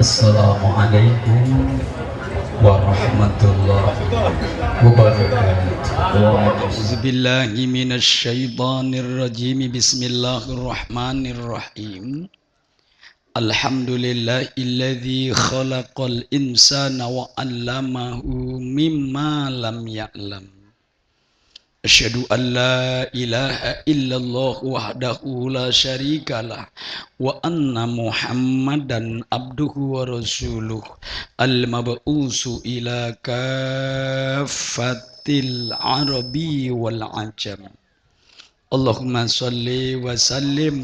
Assalamualaikum warahmatullahi wabarakatuh. Auzubillahi minasyaitonir rajim. Bismillahirrahmanirrahim. Alhamdulillahilladzi khalaqal insana wa 'allamahu mimma lam ya'lam. Asyhadu an la ilaha أشهد أن لا إله إلا الله وحده لا شريك له وأن محمدا عبده ورسوله المبعوث إلى كافة العربي والعجم. اللهم صل وسلم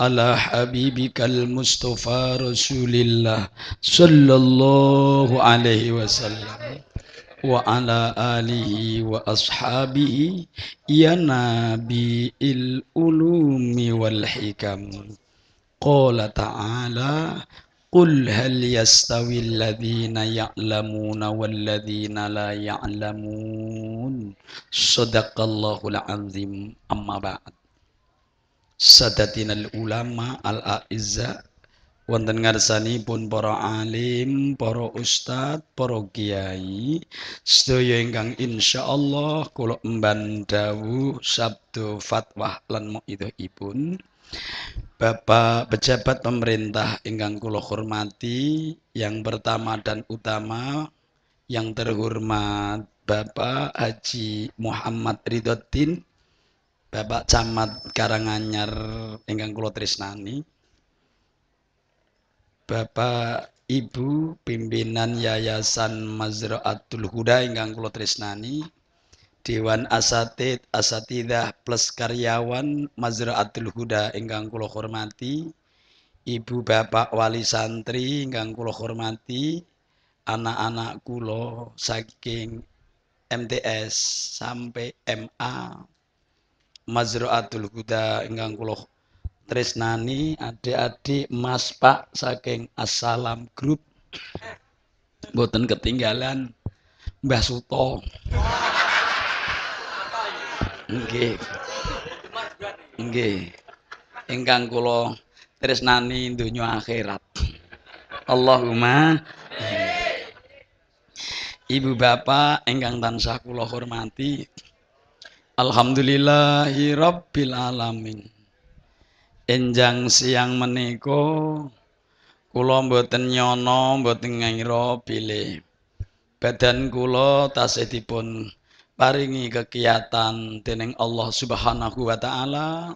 على حبيبك المصطفى رسول الله صلى الله عليه وسلم. وعلى آله وأصحابه ينابي نبي العلوم والحكم. قال تعالى قل هل يستوي الذين يعلمون والذين لا يعلمون؟ صدق الله العظيم. أما بعد. سادتنا العلماء الأعزاء wonten pun para alim, para ustad, para kiai, sedaya ingkang insyaallah kula emban dawuh fatwa lan ipun. Bapak pejabat pemerintah ingkang kula hormati, yang pertama dan utama yang terhormat Bapak Haji Muhammad Ridhotin, Bapak Camat Karanganyar ingkang kula tresnani. Bapak Ibu pimpinan Yayasan Mazraatul Huda ingkang kula tresnani Dewan Asatid Asatidah plus karyawan Mazraatul Huda ingkang kula hormati Ibu Bapak Wali Santri ingkang kula hormati anak-anak kula saking MTS sampai MA Mazraatul Huda ingkang kula Tresnani, adik-adik, Mas Pak saking Assalam Group. Mboten ketinggalan Mbah Suto. Nggih. Nggih. Ingkang kula tresnani donya akhirat. Allahumma Ibu bapak ingkang tansah kula hormati. Alhamdulillahi rabbil alamin. Enjang siang menika kula mboten nyono mboten ngira bilih. Badan kula tasih dipun paringi kegiatan dening Allah Subhanahu wa taala.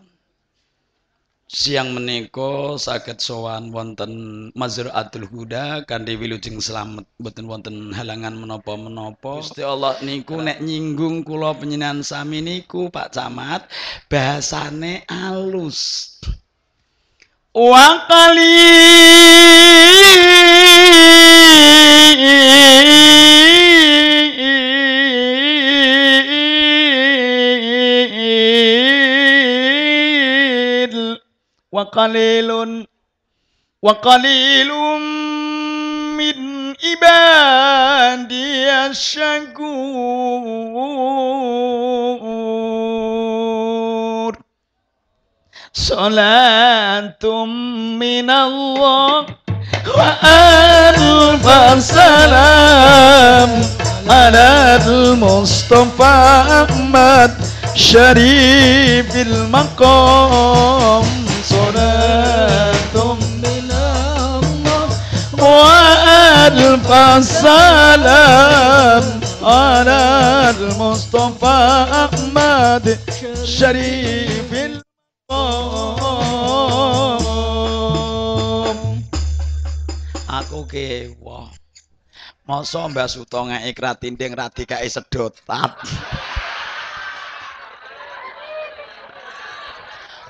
Siang menika saged sowan wonten Mazraatul Huda kanthi wilujeng slamet. Mboten wonten halangan menapa-menapa. Gusti Allah niku nek nyinggung kula panjenengan sami niku Pak Camat bahasane alus وقليل وقليل وقليل من عبادي الشكور. صلاة من الله وألف سلام على المصطفى أحمد شريف المقام صلاة من الله وألف سلام على المصطفى أحمد شريف kewa. Masa Mbah Suto ngeki kratinding ra dikae sedotat.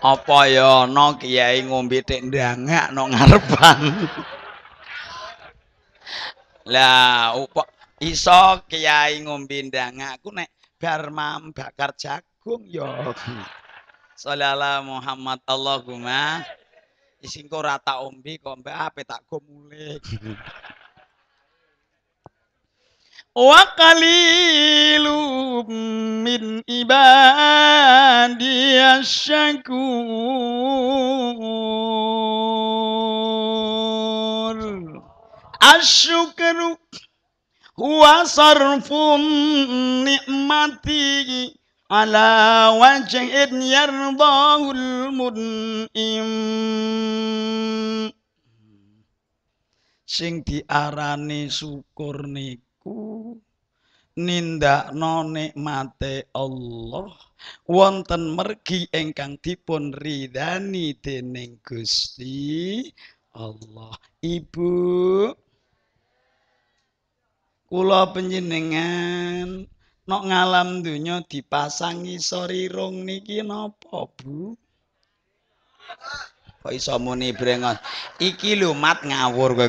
Apa ya ana kiai ngombe tek ndangak nang ngarepan. Lah, iso kiai ngombe ndangak ku nek bar bakar jagung ya. Sallallahu Muhammad Allahumma ising kok ora ombe kok mbak ape tak gomule. Wa qalilum min ibadi asyakur. asyukru huwa sarfun nikmati ala wajhin yardahul mun'im sing diarani syukur niku nindakno nikmate Allah. Wonten mergi ingkang dipun ridani dening Gusti Allah. Ibu kula panjenengan nok ngalam donya dipasangi sorirung niki napa Bu? Kok iso muni brengos? Iki lho mat ngawur kowe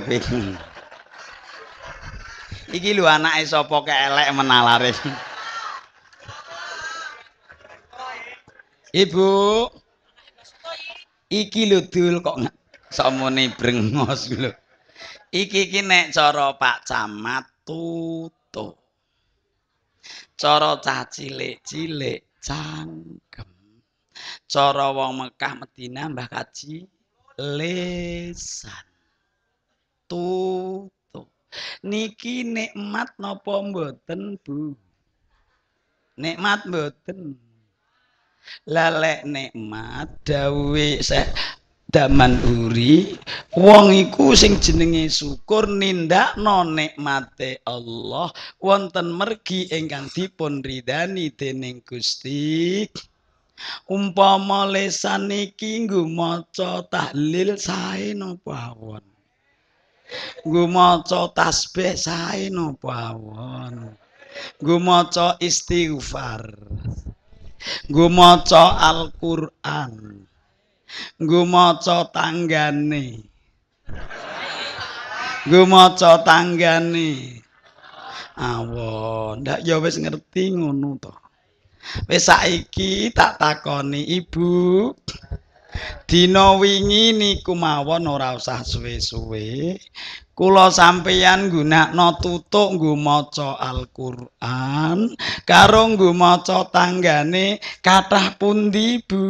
iki lho anake sapa kelek menalare. Ibu iki lho dul kok samune brengos lho. Iki iki nek cara Pak Camat tutuk cara cah cilik-cilik cangkem. Cara wong Mekah Medina Mbah Kaji lesan. Tutuk niki nikmat napa mboten Bu? Nikmat mboten. Lalek nikmat dawe daman uri wong iku sing jenenge syukur nindakno nikmate Allah wonten mergi ingkang dipun ridani dening Gusti umpama lesan iki nggo maca tahlil sae napa awon Nggo maca tasbih sae napa awon. Nggo maca istighfar. Nggo maca Al-Qur'an. Nggo maca tanggane. Nggo maca tanggane. Awon, ndak ya wis ngerti ngono to. Wis saiki tak takoni Ibu. Dina wingi niku mawon ora usah suwe-suwe. Kula sampeyan gunakno tutuk nggo maca Al-Qur'an karo nggo maca tanggane kathah pundi, Bu?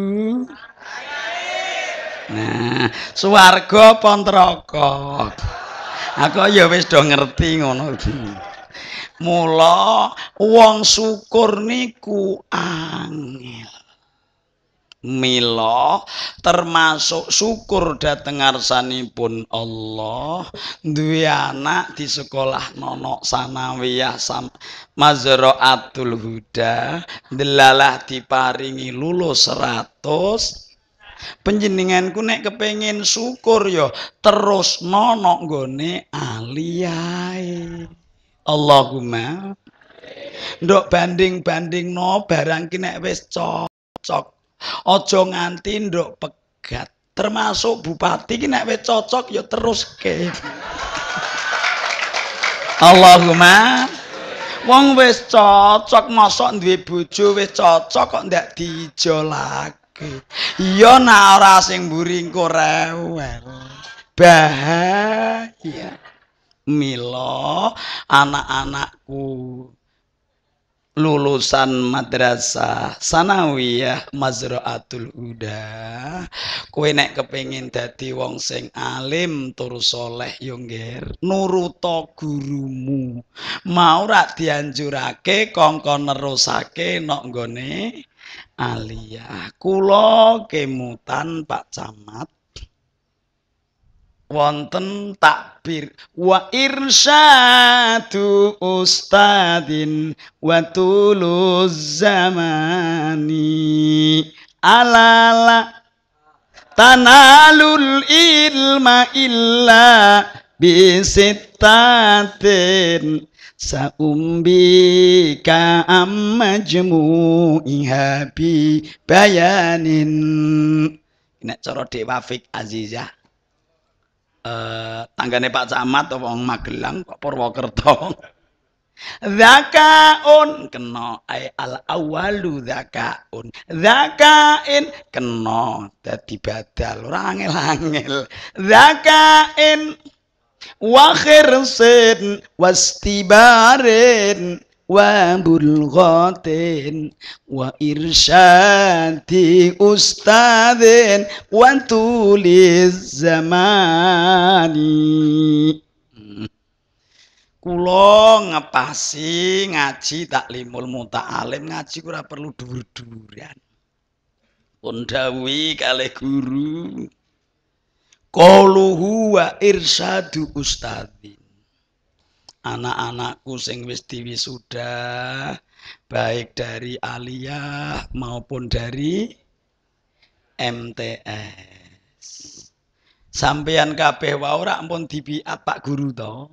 Nah, swarga apa neraka? Aku ya wis do ngerti ngono. Mula wong syukur niku angel. mila termasuk syukur dhateng ngarsanipun Allah duwe anak di sekolah nono sanawiyah mazraatul huda delalah diparingi lulus 100 panjenenganku nek kepengin syukur yo terus nono nggone aliyae Allahumma. Ndok banding-banding no barang ki nek wis cocok aja nganti nduk pegat. Termasuk bupati ki nek wis cocok ya teruske. Allahumma. Wong wis cocok mosok duwe bojo wis cocok kok ndak dijolake iya nek ora sing mburi engko rewel. Bahaya. Mila anak-anakku lulusan madrasah sanawiyah mazraatul huda kowe nek kepengin dadi wong sing alim tur saleh yo ngger nuruta gurumu. Mau ra dianjurake kongkon nerusake nok nggone aliyah kula kemutan Pak Camat. Wonten takbir. Wa irsyadu ustadin wa tuluz zamani. Alala. Tanalul ilma illa bisittatin saumbika ammajmu'iha bi bayanin nek cara Dewa Fik Azizah eh tanggane Pak Camat apa wong Magelang kok Purwokerto. Zakaun kena ai al awalu zakaun. Zakain kena dadi badal ora angel-angel. Zakain wa bulghatin wa irsyadi ustadin wa tuliz zamani kula ngepasi ngaji taklimul muta'alim ngaji ora perlu dhuwur-dhuwuran. Pun dawuhi kalih guru qaluhu wa irsadu ustadzin anak-anakku sing wis diwisuda baik dari aliyah maupun dari MTS sampeyan kabeh wae ora ampun dibiat Pak Guru to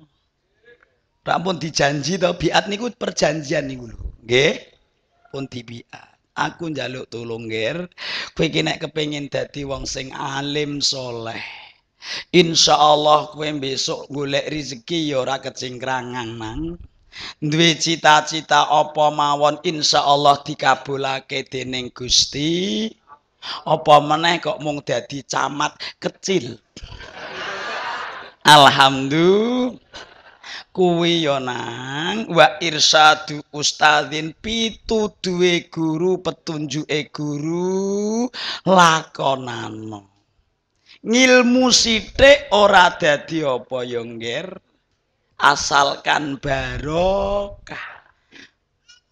Rampun dijanji to biat niku perjanjian niku lho. Nggih. Pun dibiat. Aku njaluk tulung ngir, kowe iki nek kepengin dadi wong sing alim soleh. Insyaallah kowe besok golek rezeki ya ora kecingkrangan nang. Duwe cita-cita apa mawon insyaallah dikabulake dening Gusti. Apa meneh kok mung dadi camat kecil. Alhamdulillah. kuwi ya nang wa irsadu ustadzin pitu duwe guru petunjuke guru lakonano ngilmu sithik ora dadi apa ya ngger? Asalkan barokah.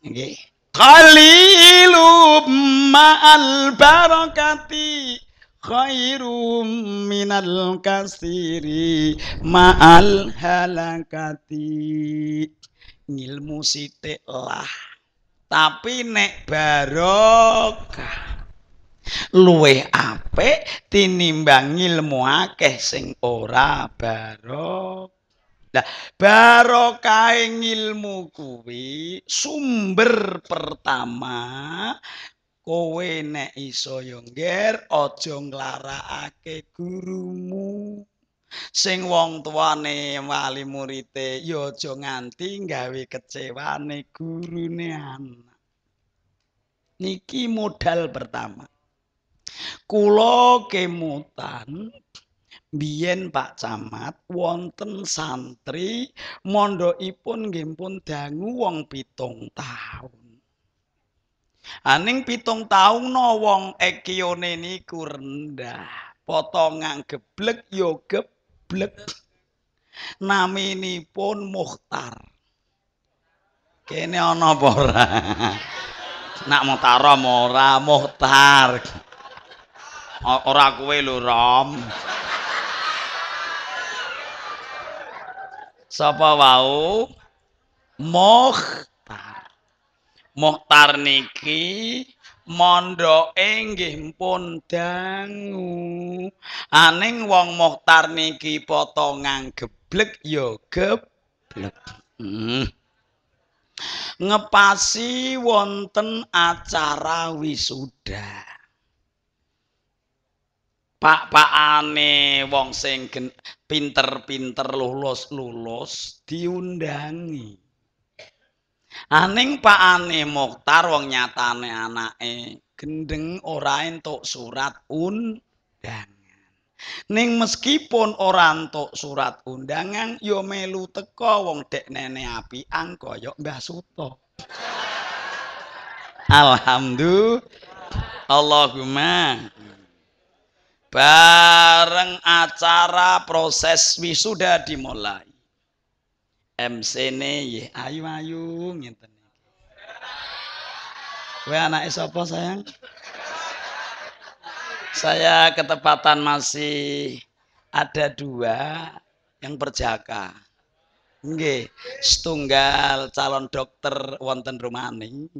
Nggih. Qalilum ma'al barakati khairum minal kasiri ma'al halakati. Ngilmu sithik lah. Tapi nek barokah luweh apik tinimbang ilmu akeh sing ora barok. Nah, barokah ilmu kuwi sumber pertama kowe nek iso yo ngger aja nglarakake gurumu. Sing wong tuane wali murite yo aja nganti gawe kecewane gurune anak. Niki modal pertama kula kemutan biyen Pak Camat wonten santri mondokipun nggih pun dangu wong pitung taun Aning pitung taun no wong ekione niku rendah. Potongan geblek yo geblek. Naminipun Muhtar. Kene ana apa ora? Nak Muhtar ora Muhtar. Ora kowe lho Rom. Sapa wau? Muhtar. Muhtar niki mondhoke nggih pun dangu. Aning wong Muhtar niki potongan geblek ya geblek. Hmm. Ngepasi wonten acara wisuda. Pak-pakane wong sing pinter-pinter lulus-lulus diundangi. Aning pakane Mokhtar wong nyatane anake gendeng ora entuk surat undangan. Ning meskipun ora entuk surat undangan ya melu teka wong dek nene apian kaya Mbah Suto. Alhamdulillah. Allahumma bareng acara proses wisuda dimulai. MC-ne nggih ayu-ayu ngenten iki. Kowe anake sapa sayang? Saya ketepatan masih ada dua yang berjaka. Nggih, setunggal calon dokter wonten rumani.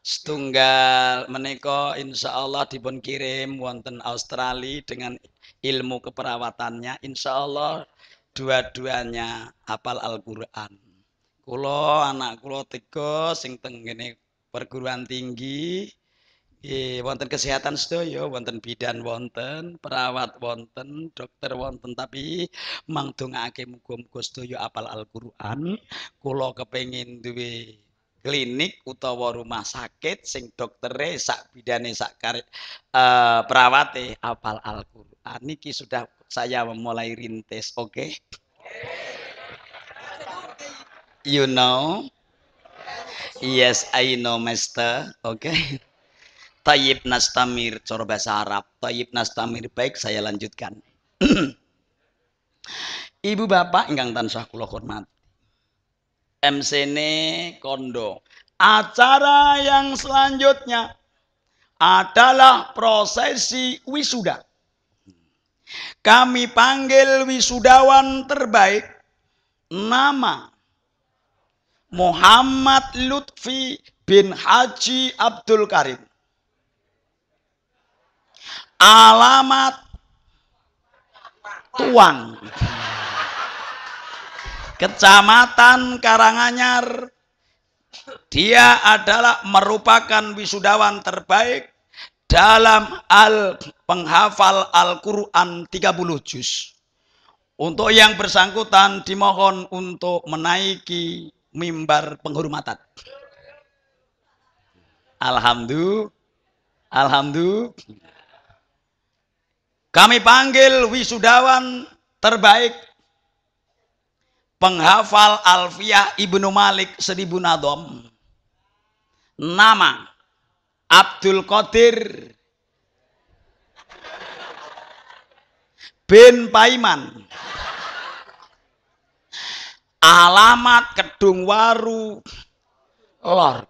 Setunggal menika insyaallah dipun kirim wonten Australia dengan ilmu keperawatannya insyaallah dua-duanya hafal Al-Qur'an. Kula anak kula tiga sing teng perguruan tinggi Eh, wonten kesehatan sedaya, wonten bidan wonten, perawat wonten, dokter wonten, tapi mangdongake muga-muga sedaya apal Al-Qur'an. Kula kepengin duwe klinik utawa rumah sakit sing doktere sak bidane sak kare, uh, perawate apal Al-Qur'an. Niki sudah saya memulai rintis, oke? Okay? You know? Yes, I know, Master. Oke. Okay? Tayyib nastamir, cara bahasa Arab. Tayyib nastamir, baik saya lanjutkan. Ibu bapak ingkang tansah kula hormati. MC-ne kondo. Acara yang selanjutnya adalah prosesi wisuda. Kami panggil wisudawan terbaik nama Muhammad Lutfi bin Haji Abdul Karim. Alamat Tuang. Kecamatan Karanganyar. Dia adalah merupakan wisudawan terbaik dalam al penghafal Al-Quran 30 juz. Untuk yang bersangkutan dimohon untuk menaiki mimbar penghormatan. Alhamdulillah. Alhamdulillah. Kami panggil wisudawan terbaik penghafal Alfiyah Ibnu Malik seribu nadom. Nama Abdul Qadir bin Paiman. Alamat Kedung Waru Lor.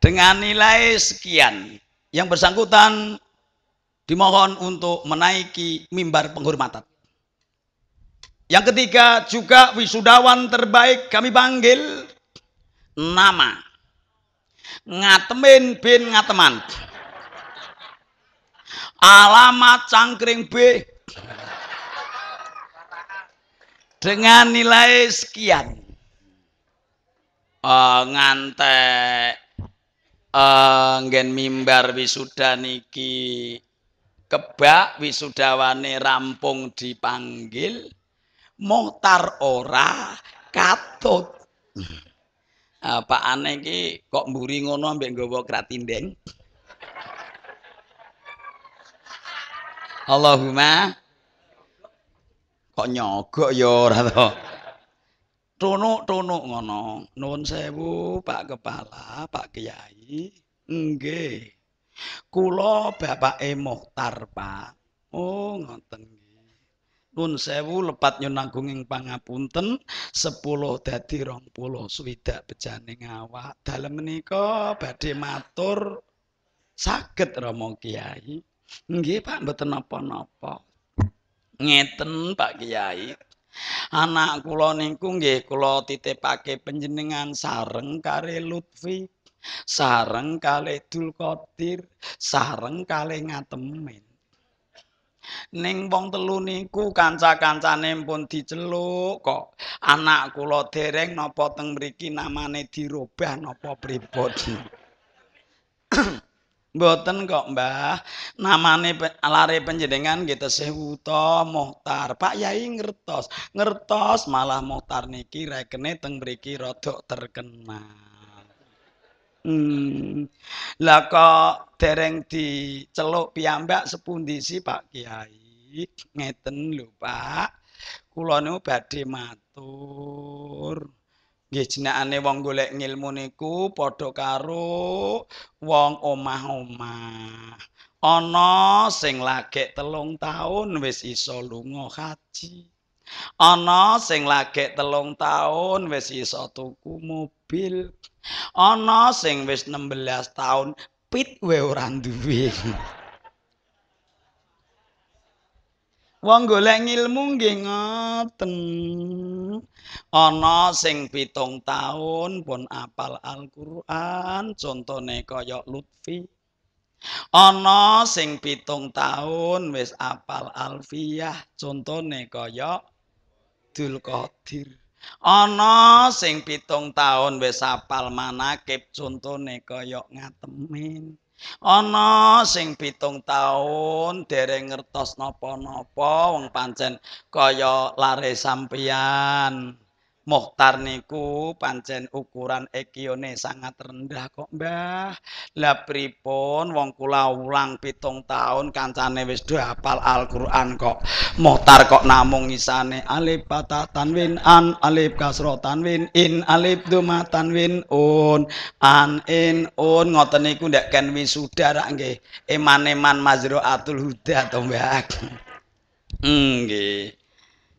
Dengan nilai sekian. Yang bersangkutan dimohon untuk menaiki mimbar penghormatan. Yang ketiga juga wisudawan terbaik kami panggil nama. Ngatemin bin Ngateman. Alamat Cangkring B. Dengan nilai sekian. Uh, ngantek. Uh, mimbar wisuda niki. Kebak wisudawane rampung dipanggil Mohtar ora katut. Apa aneh ki kok mburi ngono ambek nggawa kratindeng? Allahumma kok nyogok ya ora to. Tunuk-tunuk ngono. Nuwun sewu Pak Kepala, Pak Kiai. Nggih. Kula bapake Mohtar, Pak. Oh, ngoten Nun sewu lepat nyunanggung ing pangapunten 10 dadi 20 swidak bejane ngawak. Dalem menika badhe matur saged Rama Kiai. Nggih Pak mboten napa-napa. Ngeten Pak Kiai. Anak kula niku nggih kula titipake panjenengan sareng kare Lutfi. Sareng kale Dul Qadir, sareng kale Ngatemin. Ning wong telu niku kanca-kancane pun diceluk kok anak kula dereng napa teng mriki namane dirubah napa pribadi Mboten kok Mbah. Namane lare panjenengan nggih tesih wuta Mohtar. Pak Yai ngertos ngertos malah Mohtar niki rekene teng mriki rada terkenal Hmm. Lah kok dereng diceluk piyambak sepundi sih Pak Kiai? Ngeten lho Pak. Kula niku badhe matur. Nggih jenengane wong golek ngilmu niku padha karo wong omah-omah. Ana sing lagek telung taun wis iso lunga haji. Ana sing lagek telung taun wis iso tuku mobil. Ana sing wis 16 taun pit we ora duwe Wong golek ngilmu nggih ngoten. Ana sing pitung taun pun apal Al-Qur'an, contone kaya Lutfi. Ana sing pitung taun wis apal Alfiyah, contone kaya Dul Qadir. Ana sing pitung taun wis apal manakib contone kaya ngatemin. Ana sing pitung taun dereng ngertos napa-napa wong pancen kaya lare sampeyan Mohtar niku pancen ukuran ekione sangat rendah kok Mbah. Lah pripun wong kula ulang pitung tahun kancane wis do hafal Al-Qur'an kok. Mohtar kok namung ngisane alif patah tanwin an alif kasro tanwin in alif duma tanwin un an in un ngoten niku ndak ken wisuda rak nggih. Eman-eman mazruatul huda to Mbah. Nggih.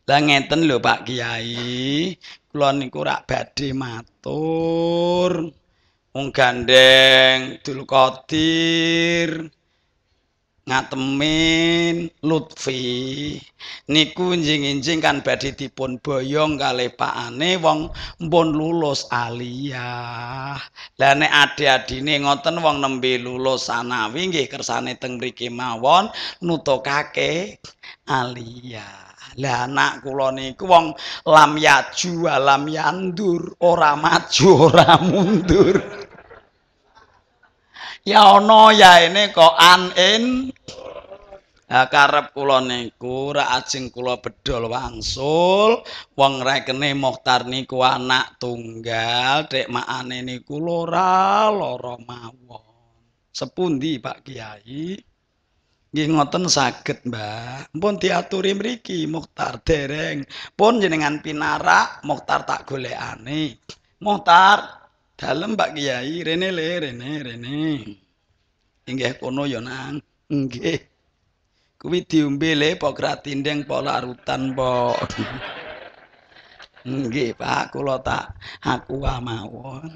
Lah ngeten lho Pak Kiai, kula niku rak badhe matur. Wong gandeng dul qadir ngatemin Lutfi. Niku njing-njing kan badhe dipun boyong kalih pakane wong mpun lulus aliyah. Lah nek adi-adine ngoten wong nembe lulus sanawi nggih kersane teng mriki mawon nutukake aliyah lah anak kula niku wong lam yaju alam yandur ora maju ora mundur. Ya ana yaene kok anin. Ha karep kula niku ra ajeng kula bedol wangsul wong rekene Mokhtar niku anak tunggal dek makane niku lara lara mawon. Sepundi Pak Kiai nggih ngoten saged Mbah pun diaturi mriki Mokhtar dereng. Pun jenengan pinarak Mokhtar tak golekane. Mokhtar dalem Pak Kiai. Rene le rene rene. Inggih kono ya nang. Nggih. Kuwi diombe le po gratindeng po larutan po nggih Pak. Kula tak aku mawon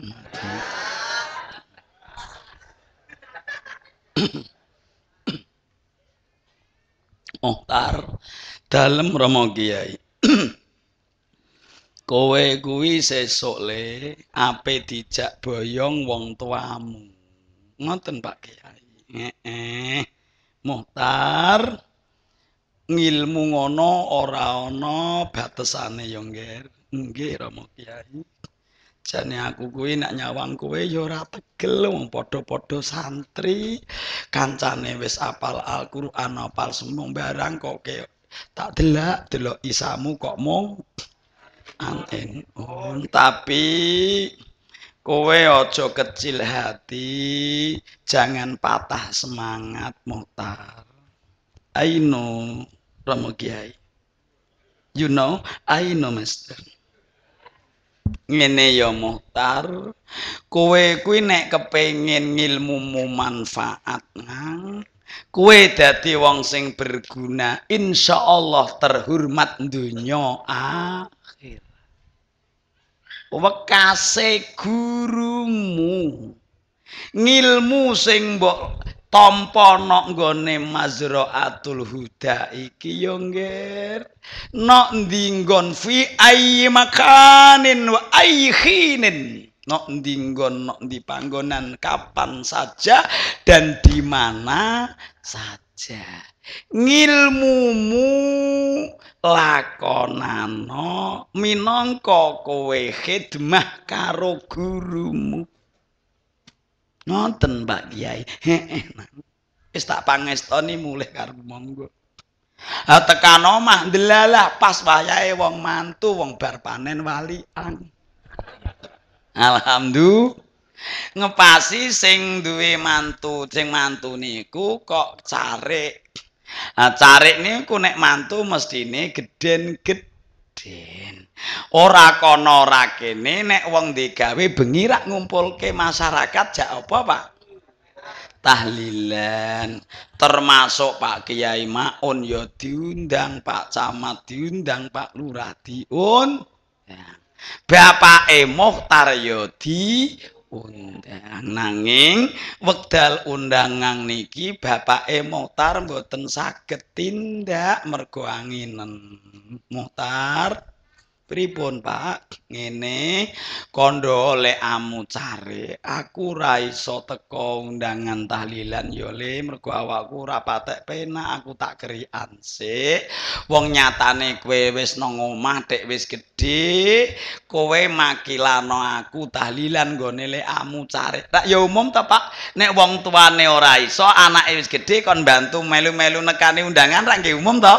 Mohtar dalem Rama Kiai. Kowe kuwi sesuk le ape dijak boyong wong tuamu? Ngoten Pak Kiai. Heeh. Muhtar ngilmu ngono ora ana batesane yo nggih. Nggih Rama Kiai jane aku kuwi nek nyawang kowe ya ora tegel wong padha-padha santri. Kancane wis apal Al-Qur'an apal semung barang kok tak delak delok isamu kok mung. Anen on tapi kowe aja kecil hati jangan patah semangat muhtar. I know Romo Kiai. You know know master ngene ya muhtar kowe kuwi nek kepengin ngilmumu manfaat nang kowe dadi wong sing berguna insyaallah terhormat dunya akhir. Wekase gurumu ngilmu sing mbok tampa nok nggone mazraatul huda. Iki yo ngger. Nok ndi nggon fi ayyi makanin wa ayyi khinin. Nok ndi nggon nok ndi panggonan. Kapan saja dan di mana saja. Ngilmumu lakonano minangka kowe khidmah karo gurumu nonton Pak Kiai. Heeh wis tak pangestoni mulih karo monggo. Ha tekan omah ndelalah pas wayahe wong mantu wong bar panen walian alhamdulillah ngepasi sing duwe mantu sing mantu niku kok carik Nah, carik niku nek mantu mestine gedhen-gedhen. Ora kono ora kene nek wong digawe bengi rak ngumpulke masyarakat jak apa, Pak? Tahlilan. Termasuk Pak Kiai Maun ya diundang, Pak Camat diundang, Pak Lurah diundang. Bapake Muhtar ya di undang. Nanging wekdal undangan niki bapake Mohtar mboten saged tindak mergo anginen. Mohtar Pripun Pak? Ngene kondo oleh amu cari. Aku ra iso teko undangan tahlilan yo le mergo awakku ora patek penak aku tak kerian sik. Wong nyatane kowe wis nang omah dek wis gedhe, kowe makilano aku tahlilan nggone le amu cari. Tak ya umum ta Pak, nek wong tuane ora iso, anake wis gedhe kon bantu melu-melu nekani undangan ra nggih umum to?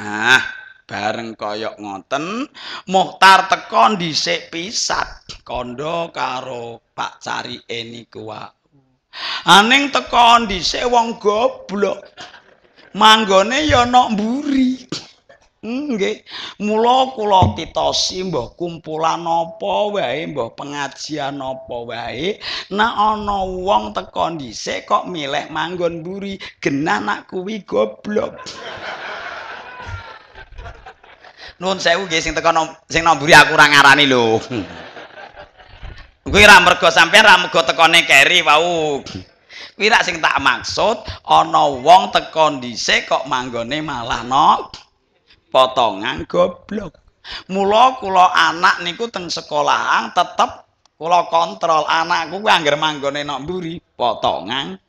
Ah, bareng kaya ngoten Muhtar teko dhisik pisat kandha karo Pak Cari niku wae aning teko dhisik wong goblok manggone ya ana mburi. Nggih mula kula titosi mbah kumpulan apa wae mbah pengajian apa wae nek ana wong teko dhisik kok milih manggon mburi genah nak kuwi goblok Nuwun sewu nggih sing teko sing nomburi aku ora ngarani lho. Kuwi ra mergo sampean ra mergo tekone keri wau. Kuwi rak sing tak maksud ana wong teko dhisik kok manggone malah no potongan goblok. Mula kula anak niku teng sekolahan tetep kula kontrol anakku kuwi anggere manggone nok mburi potongan.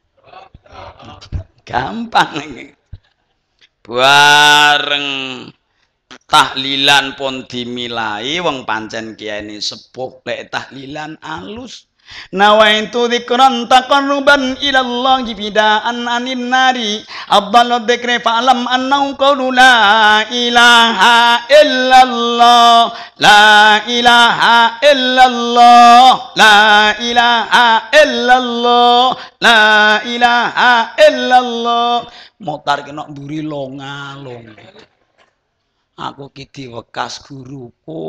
Gampang iki. Bareng tahlilan pun dimilai wong pancen kiai sepuh lek tahlilan alus. Nawaitu dzikran taqarruban ila Allah bidaan anin nari. Afdalu dzikri fa'lam annahu qawlu la ilaha illallah. La ilaha illallah. La ilaha illallah. La ilaha illallah. Motar kena mburi longa-longa aku ki diwekas guruku.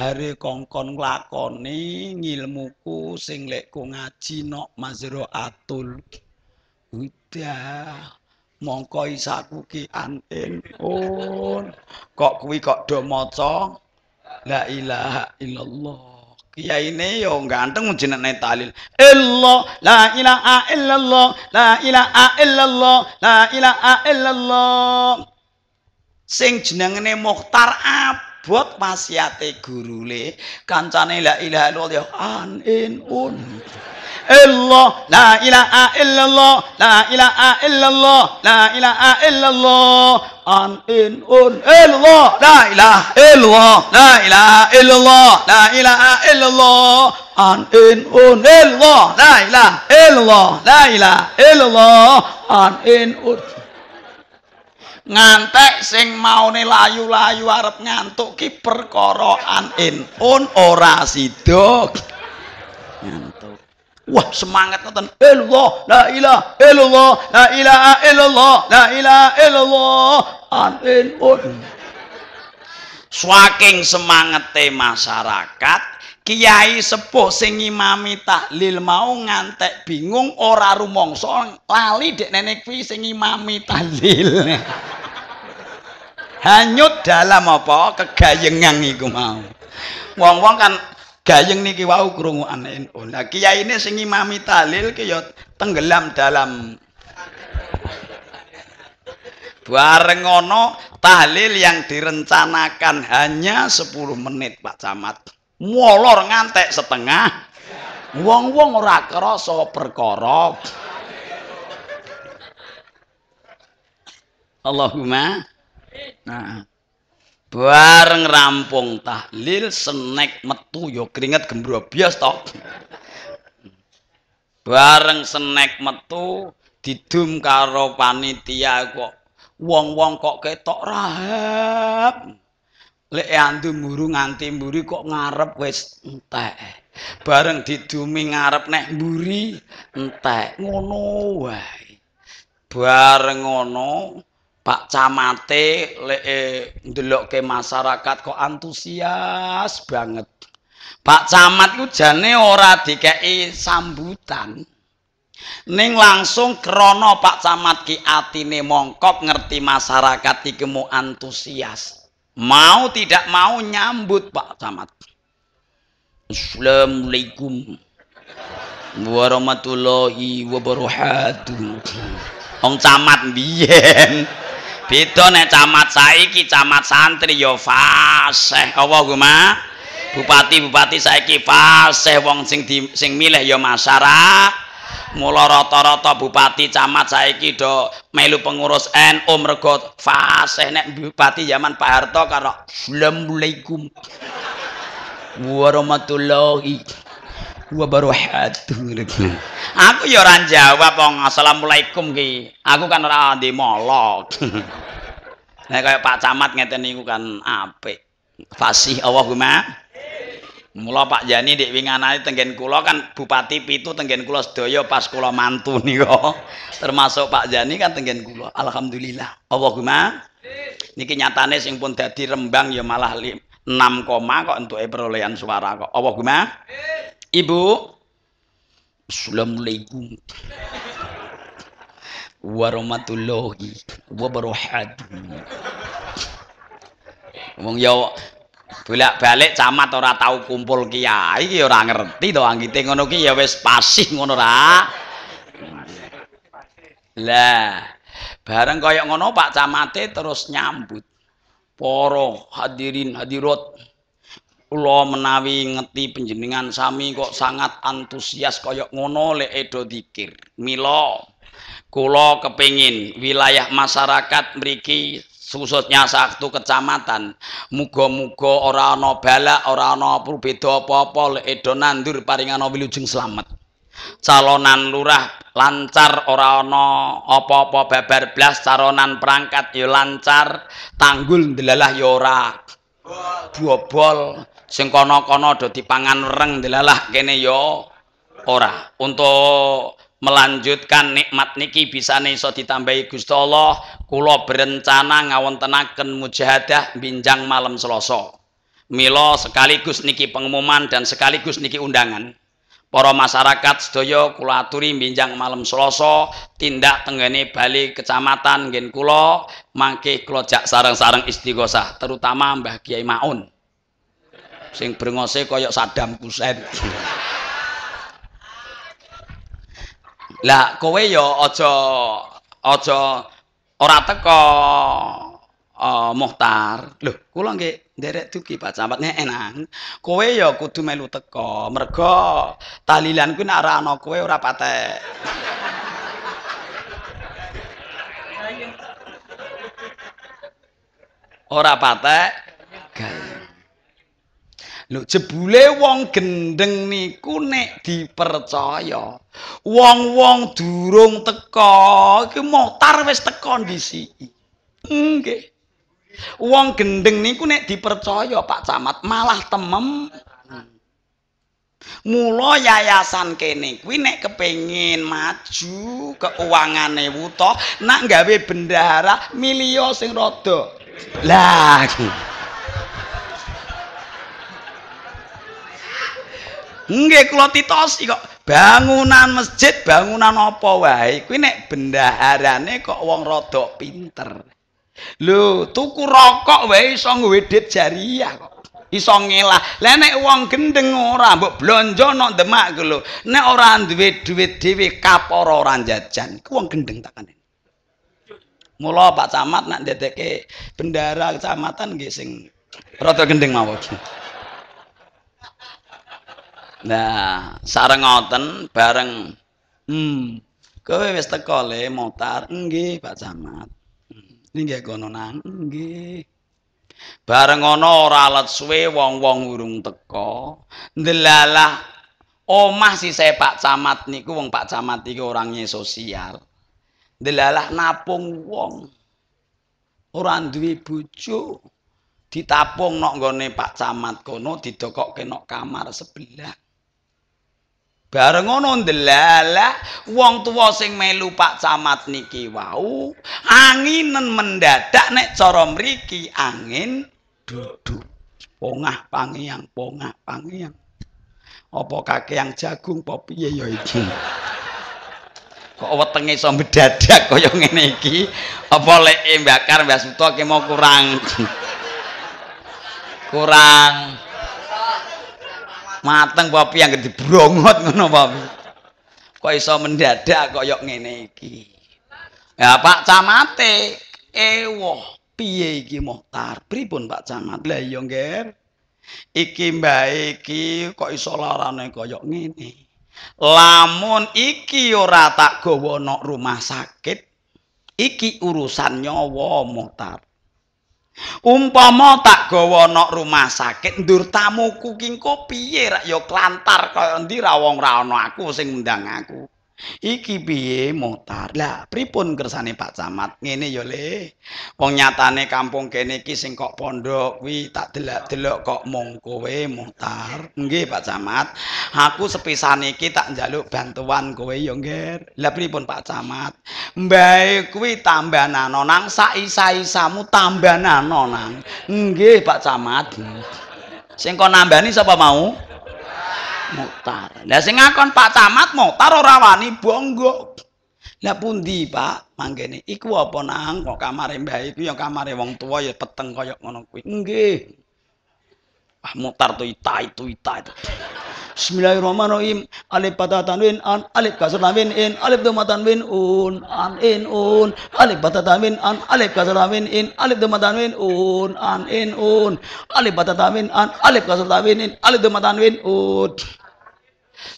Are kongkon nglakoni ngilmuku sing lek ku ngaji nok mazraatul udah mongko isaku ki anen on kok kuwi kok do maca? La ilaha illallah. Kiai ini yo ganteng jenenge talil. Illallah la ilaha illallah la ilaha illallah la ilaha illallah sing jenengane Mukhtar abot wasiate gurule kancane la ilaha illallah an in un. Allah la ilaha illallah la ilaha illallah la ilaha illallah an in un. Allah la ilaha illallah la ilaha illallah la ilaha illallah an in un. Allah la ilaha illallah la ilaha illallah an in un ngantek sing maune layu-layu arep ngantuk ki perkara anin un ora sida ngantuk. Wah semangat ngoten. Allah la ilaha illallah la ilaha illallah la ilaha illallah. Anin un. Saking semangete masyarakat Kiai sepuh sing ngimami tahlil mau ngantek bingung ora rumangsa lali dek nenek kuwi sing ngimami tahlil. Hanyut dalam apa kegayengan iku mau. Wong-wong kan gayeng niki wau krungukan NU. Lah kiai ini sing ngimami tahlil ki ya tenggelam dalam Bareng ngono tahlil yang direncanakan hanya 10 menit Pak Camat. Molor ngantek setengah. Wong-wong ora krasa perkara. Allahumma. Nah bareng rampung tahlil senek metu yo keringet gembrobios to bareng senek metu didum karo panitia kok. Wong-wong kok ketok rahab lek andu mburu nganti mburi kok ngarep wis entek. Bareng didumi ngarep nek mburi entek. Ngono wae. Bareng ngono Pak Camate lek ndelokke masyarakat kok antusias banget. Pak Camat ku jane ora dikeki sambutan. Ning langsung krana Pak Camat ki atine mongkok ngerti masyarakat iki mu antusias mau tidak mau nyambut Pak Camat. Assalamualaikum warahmatullahi wabarakatuh. Wong camat biyen. Beda nek camat saiki camat santri ya fasih apa guma? Bupati-bupati saiki fasih wong sing di, sing milih ya masyarakat mula rata-rata bupati camat saiki do melu pengurus NU mergo fasih nek bupati zaman Pak Harto karo Assalamualaikum. Warahmatullahi. Wabarakatuh. Aku ya ora jawab wong. Assalamualaikum ki. Aku kan ora di molok nek kaya Pak Camat ngeten niku kan apik. Fasih Allahumma Mula Pak Jani dik winganane tenggen kula kan bupati pitu tenggen kula sedaya pas kula mantu nika. Termasuk Pak Jani kan tenggen kula. Alhamdulillah. Allahumma. Niki nyatane sing pun dadi Rembang ya malah 6, kok entuke perolehan suara kok. Allahumma. Ibu. Assalamualaikum. Warahmatullahi wabarakatuh. Wong ya bolak-balik camat ora tau kumpul kiai iki ora ngerti to anggite ngono ki ya wis pasih ngono ra. Lah, bareng kaya ngono Pak Camate terus nyambut. Para hadirin hadirat kula menawi ngeti panjenengan sami kok sangat antusias kaya ngono lek edo dikir. Mila kula kepingin wilayah masyarakat mriki khususnya satu kecamatan. Muga-muga ora ana balak ora ana beda apa-apa edo nandur paringana wilujeng slamet. Calonan lurah lancar ora ana apa-apa babar blas caronan perangkat ya lancar tanggul ndelalah ya ora bobol sing kono-kono do dipangan reng ndelalah kene ya ora. Untuk melanjutkan nikmat niki bisa iso ditambahi Gusti Allah. Kula berencana ngawontenaken mujahadah binjang malam Selasa. Mila sekaligus niki pengumuman dan sekaligus niki undangan. Para masyarakat sedaya kula aturi binjang malam Selasa tindak tenggene Bali kecamatan ngen kula mangke kula jak sareng-sareng istighosah terutama Mbah Kiai Maun. Sing brengose kaya Saddam Hussein Lah kowe ya aja aja ora teko uh, Muhtar. Lho, kula nggih nderek dugi Pak Camat nek enang. Kowe ya kudu melu teko. Merga talilan kuwi nek ora ana kowe ora patek. ora patek gawe. Lho jebule wong gendeng niku nek dipercaya. Wong-wong durung teka, iki motor wis teka ndisiki. Nggih. Wong gendeng niku nek dipercaya Pak Camat malah temem. Mula yayasan kene kuwi nek kepengin maju keungangane wuta nak gawe bendahara milio sing rada. Lah. Nggih kula titosi kok. Bangunan masjid, bangunan apa wae kuwi nek bendaharane kok wong rada pinter. Lho, tuku rokok wae iso ngwedit jariah kok. Iso ngelah. Lah nek wong gendeng ora mbok blonjo nok demak ku lho. Nek ora duwe dhuwit dhewe kapara ora jajan, ku wong gendeng takane. Mula Pak Camat nak ndedekke bendara kecamatan nggih sing rada gendeng mawon. Nah, sareng ngoten bareng hmm kowe wis teko le motor nggih Pak Camat. Hmm, nggih kono nang nggih. Bareng ngono ora let suwe wong-wong urung teko. Ndelalah omah si saya Pak Camat niku wong Pak Camat iki orangnya sosial. Ndelalah napung wong. Ora duwe bojo. Ditapung nok nggone Pak Camat kono didokokke nok kamar sebelah. Bareng ngono ndelalah wong tuwa sing melu Pak Camat niki wau anginen mendadak nek cara mriki angin duduk. Pongah pangiyang pongah pangiyang apa kakeyang jagung apa piye ya iki? Kok wetenge iso mendadak kaya ngene iki? Apa lek mbakar Mbah Suto ki mau kurang? Kurang mateng papi yang dibrongot ngono papi kok iso mendadak kaya ngene iki? Ya Pak Camate ewo piye iki Mohtar pripun Pak Camat lah iya ngger. Iki mbah iki kok iso larane kaya ngene? Lamun iki ora tak gawa rumah sakit iki urusan nyawa Mohtar Umpama tak gawa ana rumah sakit ndur tamuku ki piye rak ya klantar kaya endi ra wong ra ana aku sing ngundang aku. Iki piye motar? Lah pripun kersane Pak Camat? Ngene ya Le. Wong nyatane kampung kene iki sing kok pondok kuwi tak delok-delok kok mung kowe motar. Nggih Pak Camat. Aku sepisan iki tak njaluk bantuan kowe ya nggih. Lah pripun Pak Camat? Mbae kuwi tambanano nang saisa-isamu tambanano nang. Nggih Pak Camat. Sing kok nambani sapa mau? Mutar. Lah sing ngakon Pak Camat Mutar ora wani bonggo. Lah pundi, Pak? Manggene iku apa nang kok kamare Mbah iku ya kamare wong tuwa ya peteng kaya ngono kuwi. Nggih. Ah mutar tu ita itu ita itu. Bismillahirrahmanirrahim. Alif patah tanwin an, alif kasar tanwin in, alif dhamma tanwin un, an in un, alif patah tanwin an, alif kasar tanwin in, alif dhamma tanwin un, an in un, alif patah tanwin an, alif kasar tanwin in, alif dhamma tanwin un.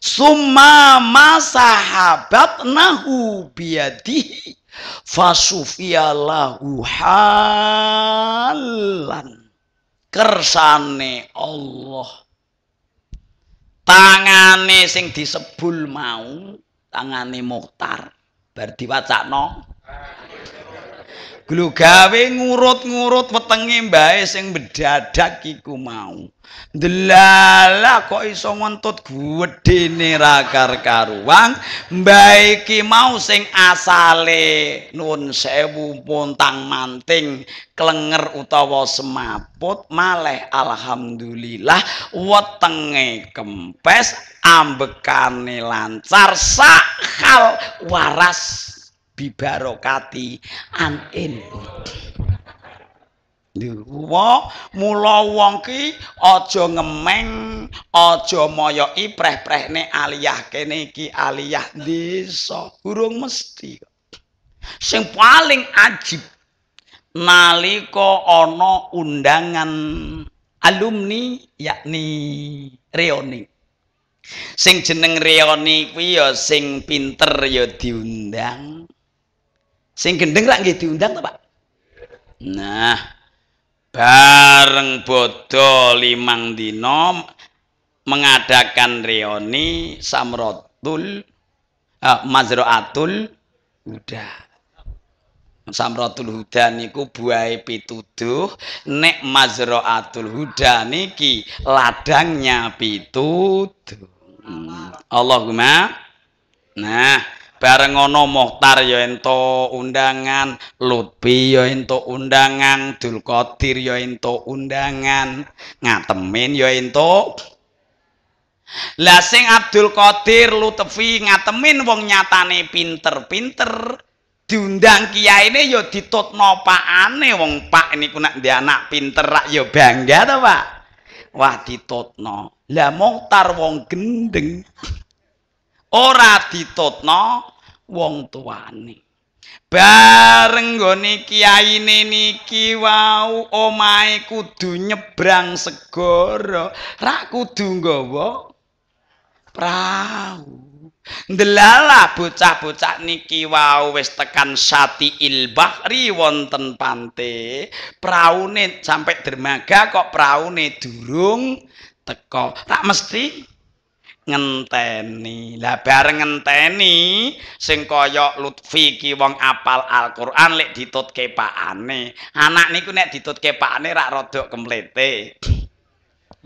Summa masahabat nahu biadihi fasufiyalahu halan kersane Allah. Tangane sing disebul mau tangane Mukhtar bar diwacakno gawe ngurut-ngurut wetenge mbae sing bedadak iku mau. Delala kok iso ngontut gedene rakar karuang mbae iki mau sing asale nun sewu pontang manting klenger utawa semaput maleh alhamdulillah wetenge kempes ambekane lancar sakal waras bibarokati anin Wa mula wong ki aja ngemeng, aja moyoki preh-prehne aliyah kene iki aliyah desa, urung mesti. Sing paling ajib nalika ana undangan alumni yakni reoni. Sing jeneng reoni kuwi ya sing pinter ya diundang. Sing gendeng rak nggih diundang to, Pak? Nah, bareng bodo limang dino mengadakan reoni samrotul uh, mazroatul huda. Samrotul huda niku buahe pituduh, nek mazroatul huda niki ladangnya pituduh. Hmm. Allahumma. Nah, bareng ana Mokhtar ya ento undangan, Lutfi ya ento undangan, Dul Qadir ya ento undangan, Ngatemin ya ento Lah sing Abdul Qadir Lutfi ngatemin wong nyatane pinter-pinter diundang kiyaine ya ditutno pakane wong pak niku nek ndek anak pinter rak ya bangga to Pak. Wah ditutno. Lah Mokhtar wong gendeng. Ora ditutno wong tuane. Bareng gone kiyaine niki wau omahe kudu nyebrang segara. Ra kudu nggawa prau. Ndelala bocah-bocah niki wau wis tekan sati ilbahri wonten pante. Praune sampai dermaga kok praune durung teko tak mesti ngenteni. Lah bareng ngenteni sing kaya Lutfi ki wong apal Al-Qur'an lek ditutke pakane. Anak niku nek ditutke pakane rak rada kemlete.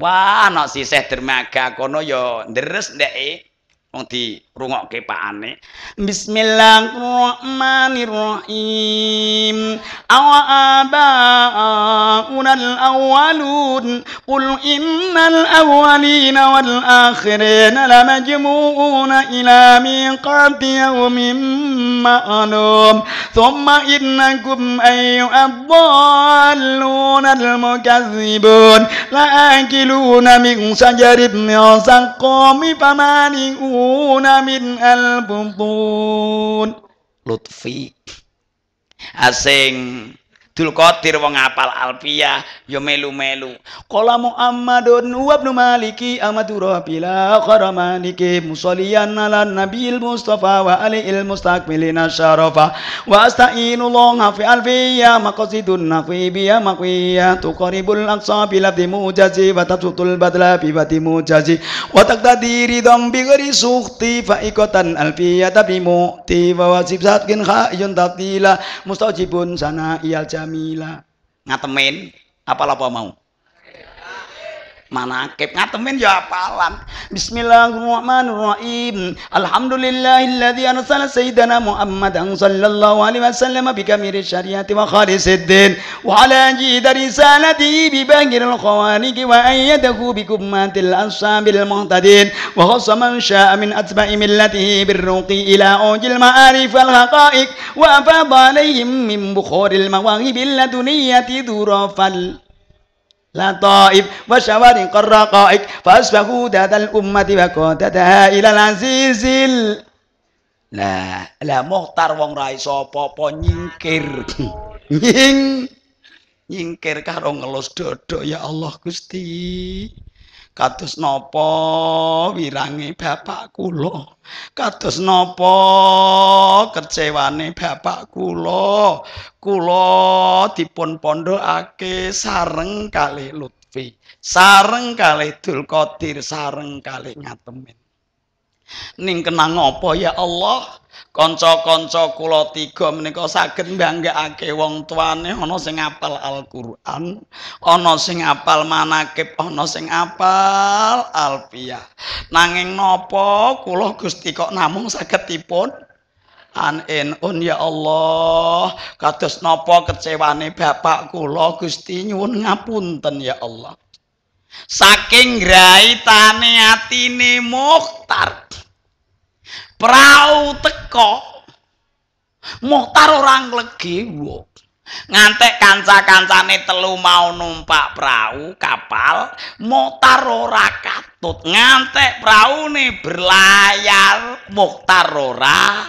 Wah, ana sisih dermaga kono ya ndres ndeke. wong dirungokke pakane Bismillahirrahmanirrahim awa aba'una al-awwalun qul innal awwalina wal akhirina lamajmu'una ila miqati yawmin ma'lum thumma innakum ayyuhad-dalluna al-mukazzibun la'akiluna min sajarin min saqami famani'un yashrabuuna min al-butun Lutfi. Asing Abdul Qadir wong apal Alfiyah ya melu-melu. Qala Muhammadun wa ibnu Maliki amadu rabbila qaramaniki musalliyan ala nabiyil Mustafa wa alil mustaqbilina syarafa. Wa asta'inullah fi alfiyah maqasidun nafi biya maqwiya tuqaribul aqsa bi lafzi mujazi wa tatutul badla bi mujazi. Wa taqdiri dam bi ghairi sukhti fa ikatan alfiyah tabi mu'ti. Wa wasib satkin khayun tatila mustajibun sana iyal jamila. Ngatemin apa apa mau manakib ngatemin ya apalan Bismillahirrahmanirrahim Alhamdulillahilladzi arsala sayyidana Muhammadan sallallahu alaihi wasallam bi kamili syariati wa khalisid wa ala jidari risalatihi bi bangiril khawaniq wa ayyadahu bi kummatil ashabil muhtadin wa khassa man syaa min atba'i millatihi birruqi ila ujil ma'arif al haqa'iq wa afada alaihim min bukhuril mawahib laduniyati durafal لطائف وشوارق الرقائق فأصبحوا ذات الأمة وقادتها إلى العزيز Lah, lah Muhtar wong ra iso apa-apa nyingkir. Nying nyingkir karo ngelus dodo ya Allah Gusti. Kados napa wirange bapak kula? Kados napa kecewane bapak kula? Kula dipun pondhokake sareng kalih Lutfi, sareng kalih Dul sareng kalih Ngatemin. ning kenang apa ya Allah kanca-kanca kula tiga menika saged mbanggakake wong tuane ana sing apal Al-Qur'an ana sing apal manakib ana sing apal alfiah. Nanging napa kula Gusti kok namung saged dipun? An un ya Allah. Kados napa kecewane bapak kula Gusti nyuwun ngapunten ya Allah. Saking graitane atine Mukhtar prau teko Mukhtar orang legi ngantek kanca-kancane telu mau numpak perahu kapal Mukhtar ora katut. Ngantek perahu nih berlayar Mukhtar ora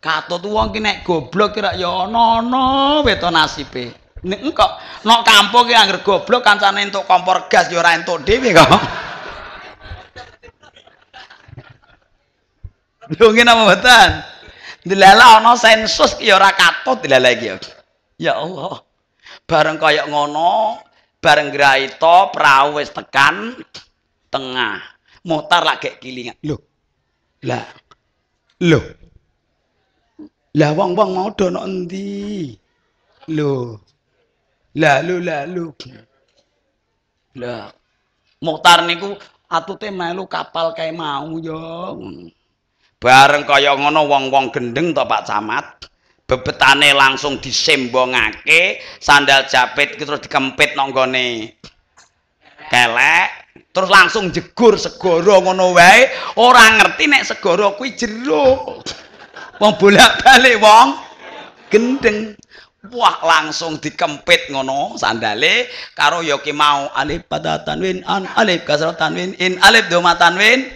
katut. Wong ki nek goblok kira ya ana ana weto nasibe. Nek kok nok kampung ki anggere goblok kancane entuk kompor gas ya ora entuk dhewe kok. Lho ngene apa mboten? Dilalah ana sensus ki ya ora katut dilalah iki ya. Ya Allah. Bareng kaya ngono, bareng graita prau wis tekan tengah. Mutar lagi kilingan. Lho. Lah. Lho. Lah wong-wong mau dono endi? Lho. lalu lalu lah Mukhtar niku atute melu kapal kae mau yo bareng kaya ngono wong-wong gendeng to Pak Camat. Bebetane langsung disembongake sandal japit terus dikempit nang kelek terus langsung jegur segoro ngono wae. Ora ngerti nek segoro kuwi jero wong bolak-balik wong gendeng. Wah langsung dikempit ngono sandale. Karo ya mau alif pada tanwin an alif kasrah tanwin in alif doma tanwin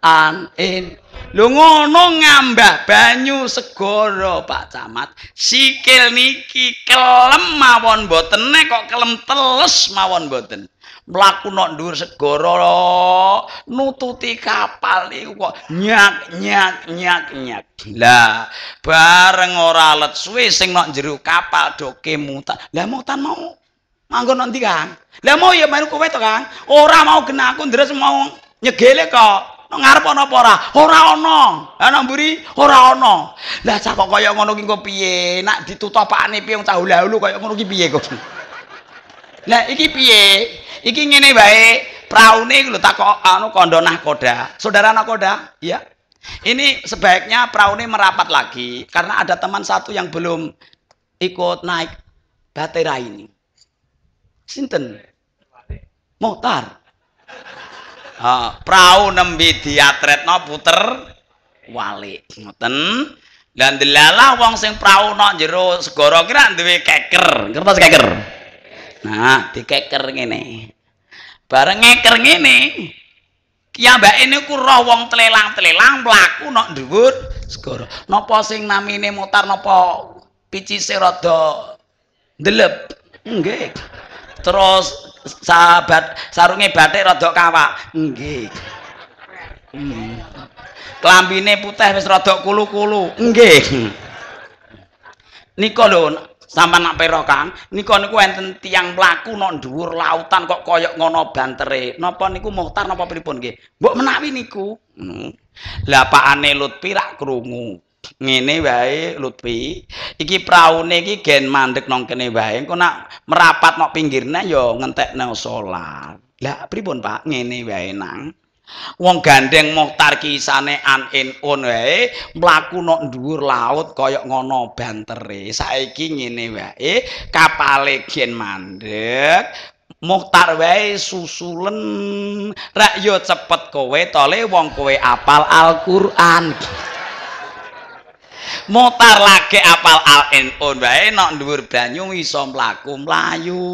an in lu ngono ngambah banyu segoro Pak Camat. Sikil niki kelem mawon boten kok kelem teles mawon boten. Mlaku nok dhuwur segara nututi kapal niku kok nyak nyak nyak nyak. Lah bareng ora let suwe sing nok jero kapal doke mutan. Lah mutan mau? Manggon nanti Kang? Lah mau ya melu kowe to Kang? Ora mau kena aku ndres mau nyegele kok nang ngarep ana apa ora? Ora ana. Ana mburi? Ora ana. Lah cah kok kaya ngono ki kok piye? Nak ditutupane piye? Cah hulu kaya ngono ki piye kok? Lah iki piye? Iki ngene wae. Praune lho tak anu kondo nahkoda. Saudara nahkoda? Ya ini sebaiknya praune merapat lagi karena ada teman satu yang belum ikut naik batera ini. Sinten? Motor uh, perahu nembe diatretno puter walik ngoten dan dilalah wong sing perahu nok jero segara kira duwe keker ngertos keker Nah, dikeker ngene. Bareng ngeker ngene, kiyambake niku roh wong tlelang-tlelang mlaku nok dhuwur segara. Napa sing namine motor napa picise rada ndelep? Nggih. Terus sahabat sarunge batik rada kawak. Nggih. Hmm. Klambine putih wis rada kulu-kulu. Nggih. Nika lho sampean nak pero Kang nika niku enten tiyang mlaku nok dhuwur lautan kok kaya ngono bantere napa niku muhtar napa pripun nggih mbok menawi niku hmm. lah pakane Lutfi rak krungu ngene wae Lutfi iki praune iki gen mandek nang kene wae engko nak merapat nok pinggirne ya ngentekne salat Lah pripun Pak? Ngene wae nang. Wong gandeng Mokhtar kisane an in un wae mlaku nok dhuwur laut kaya ngono bantere. Saiki ngene wae kapale gen mandek Mokhtar wae susulen rak yo cepet kowe tole wong kowe apal Al-Qur'an. Motar lagi apal al-inun wae nok dhuwur banyu iso mlaku mlayu.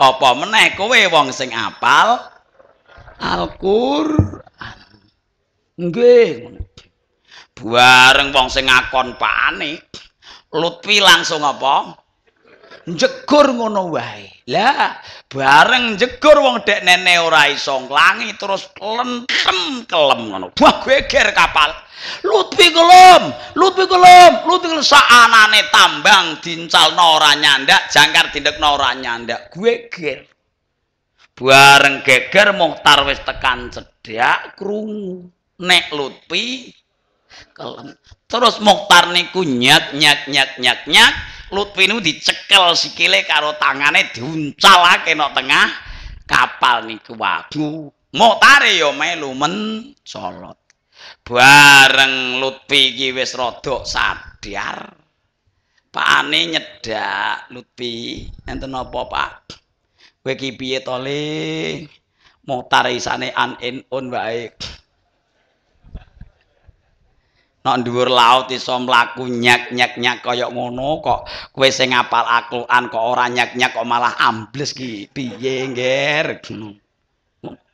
Apa meneh kowe wong sing apal Al-Qur'an. Nggih. Bareng wong sing ngakon panik, Lutfi langsung apa? Jegur ngono wae. Lah, bareng jegur wong dek nene ora iso nglangi terus lentem kelem ngono. Wah, geger kapal. Lutfi kelem, Lutfi kelem, Lutfi kelem saanane tambang dincalno ora nyandak, jangkar dindekno ora nyandak. Geger. bareng geger Muhtar wis tekan cedhak krungu. Nek Lutfi kelem terus Muhtar niku nyak nyak nyak nyak nyak. Lutfi niku dicekel sikile karo tangane diuncalake nok tengah kapal niku. Wagu Muhtar ya melu mencolot bareng Lutfi iki wis rada sadar Pak Ane nyedak Lutfi. Enten apa Pak? Kowe ki piye to le? Mutar isane an in un wae. Nek dhuwur laut iso mlaku nyak-nyak nyak kaya ngono kok kowe sing ngapal Al-Qur'an kok ora nyak-nyak kok malah ambles ki. Piye ngger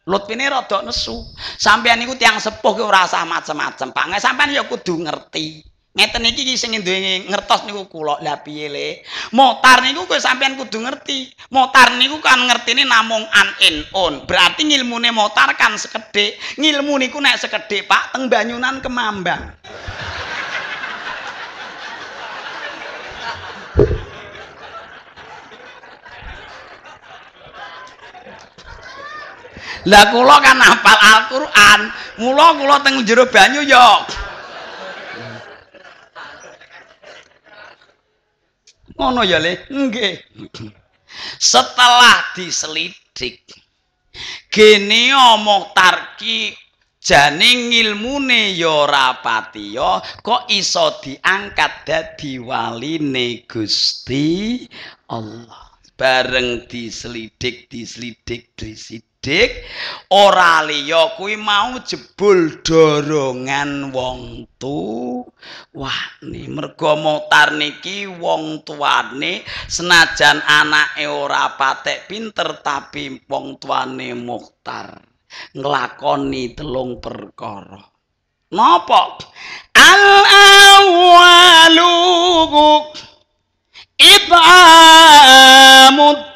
Lutfine rada nesu sampeyan niku tiyang sepuh ki ora usah macem-macem Pak sampeyan ya kudu ngerti Ngeten iki sing duwe ngertos niku kula. Lah piye le? Motar niku kowe sampean kudu ngerti. Motar niku kan ngertine namung an in on. Berarti ngilmune motar kan sekedhik. Ngilmu niku nek sekedhik Pak teng Banyunan kemambang. Lah kula kan hafal Al-Qur'an. Mula kula teng jero banyu ya. Ngono ya le? Nggih. Setelah diselidik gene omong tarki jane ngilmune ya ora patiya kok iso diangkat dadi waline Gusti Allah? Bareng diselidik diselidik diselidik dik ora liya kuwi mau jebul dorongan wong tu wah ni mergo motar niki wong tuane senajan anake ora patek pinter tapi wong tuane muhtar nglakoni telung perkara. Napa? Al awalu it'amut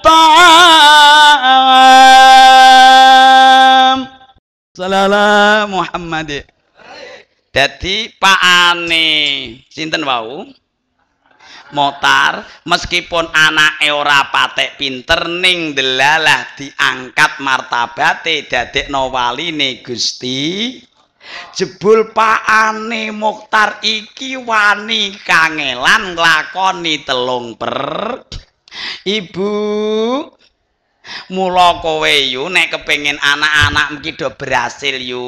ta'am salala Muhammad. Dadi pakane sinten wau? Motar meskipun anake ora patek pinter ning delalah diangkat martabate dadekno waline Gusti. Jebul pakane Mokhtar iki wani kangelan nglakoni telung per. Ibu Mula kowe yu nek kepengin anak-anak iki do berhasil yu.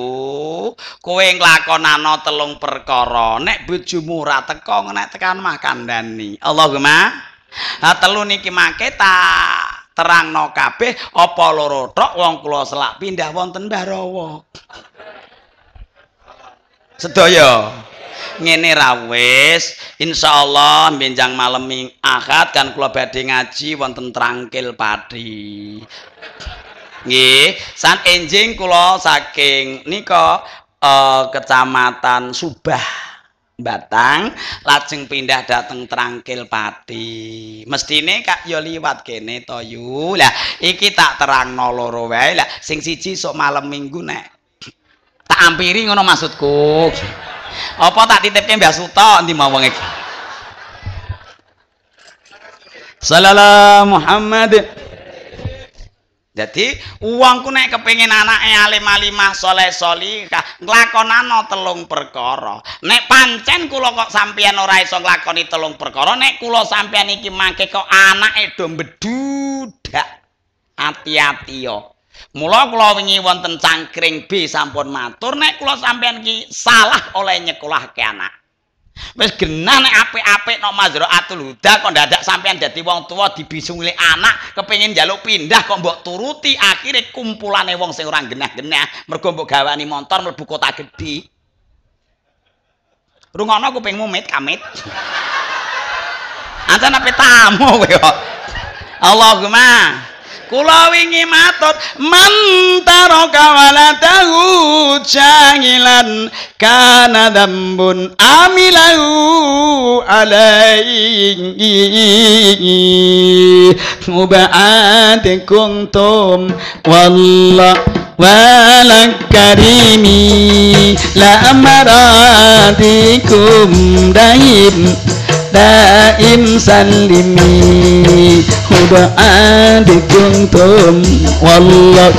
Kowe nglakonana telung perkara. Nek bojomu ora teko nek tekan makandani Allahumma ha telu niki mangke tak terangno kabeh apa loro tok wong kula selak pindah wonten Barawa sedaya ngene ra wis insyaallah benjang malam Ahad kan kula badhe ngaji wonten Trangkil Pati nggih san enjing kula saking nika uh, kecamatan Subah Batang lajeng pindah dateng Trangkil Pati. Mestine Kak yo liwat kene to yu. Lah iki tak terangno loro wae. Lah sing siji sok malam Minggu nek tak ampiri ngono maksudku apa tak titipke Mbah Suto endi mawon iki Sallallahu Muhammad Jadi uangku nek kepengin anake alim alimah soleh solihah nglakonano telung perkara. Nek pancen kula kok sampeyan ora iso nglakoni telung perkara, nek kula sampeyan iki mangke kok anake do mbedudak. Ati-ati yo. Mula kula wingi wonten cangkring B sampun matur nek kula sampeyan ki salah oleh nyekolahke anak. Wis genah nek apik-apik nok Mazraatul Huda kok dadak sampeyan dadi wong tuwa dibisungli anak kepengin njaluk pindah kok mbok turuti akhire kumpulane wong sing ora genah-genah mergo mbok gawani montor mlebu kota gedhi. Rungono kuping mumit kamit. Ancen ape tamu kowe kok. Allahumma kula wingi matur. Mantaro kawalatahu jangilan kana dambun amilahu alaihi. Mubaatin kuntum wallah walak karimi. La amaratikum daim daim salimi huda adikuntum wallah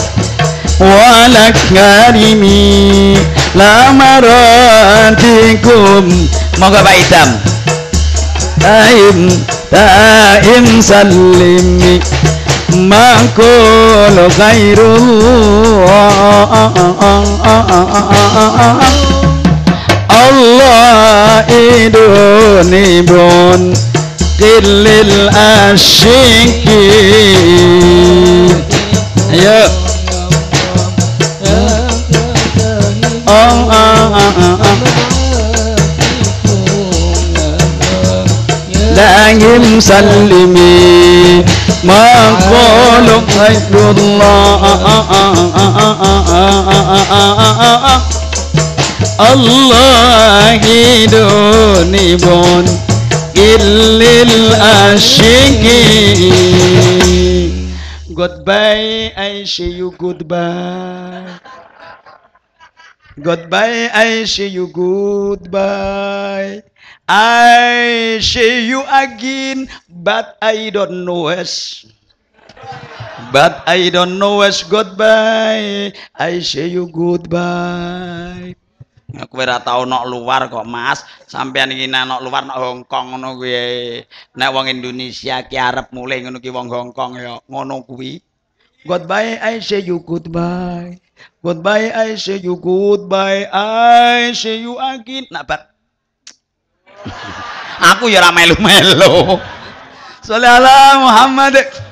walak ngarimi lamaratikum moga Pak Idam daim daim salimi makul khairullah Allah idunibun qillil asyiki ayo oh, oh, oh, oh, oh. Dahim salimi Maqalu khairullah Allah hidunibun illil asyiki Goodbye, I you goodbye Goodbye, I you goodbye I see you again but I don't know us But I don't know us goodbye I see you goodbye Aku ora tau nok luar kok, Mas. Sampeyan iki nok luar nok Hong Kong ngono kuwi. Nek wong Indonesia ki arep mulih ngono ki wong Hong Kong ya ngono kuwi. Goodbye, I say you goodbye. Goodbye, I say you goodbye. I say you again. Nak bat. Aku ya ora melu-melu. Sallallahu Muhammad.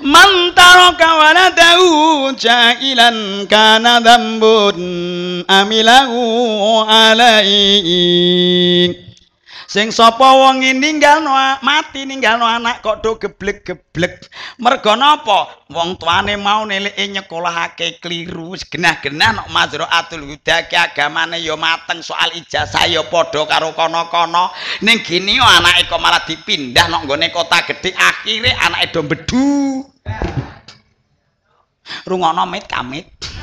Man taraka waladahu jahilan kana dhambun amilahu alaihi sing sapa wong ninggalno mati ninggalno anak kok do geblek-geblek. Mergo napa? Wong tuane mau neleke nyekolahake kliru genah-genah nok mazraatul huda ki agamane ya mateng soal ijazah ya padha karo kono-kono. Ning gini anake kok malah dipindah nok nggone kota gedhe akhire anake do mbedu. Rungono mit kamit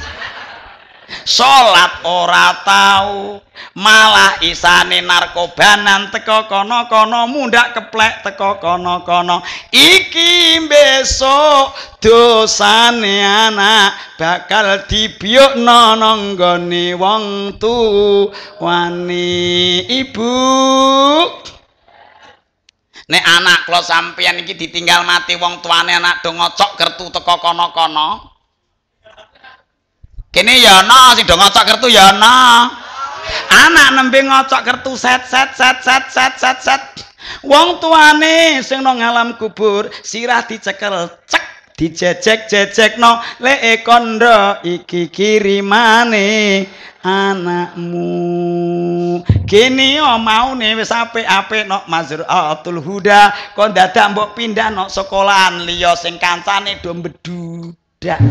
salat ora tau. Malah isane narkobanan teko kono-kono mundak keplek teko kono-kono. Iki besok dosane anak bakal dibiukno nang gone wong tuwane. Ibu. Nek anak kula sampeyan iki ditinggal mati wong tuane anak do ngocok kertu teko kono-kono. Kene ya ana sing do ngocok kertu ya ana. Anak nembe ngocok kertu set set set set set set set. Wong tuane sing nang alam kubur sirah dicekel cek dijejek-jejekno lek kondo iki kirimane anakmu kene yo maune wis apik-apik nok Mazraatul Huda kok dadak mbok pindah nok sekolahan liya sing kancane do mbedudak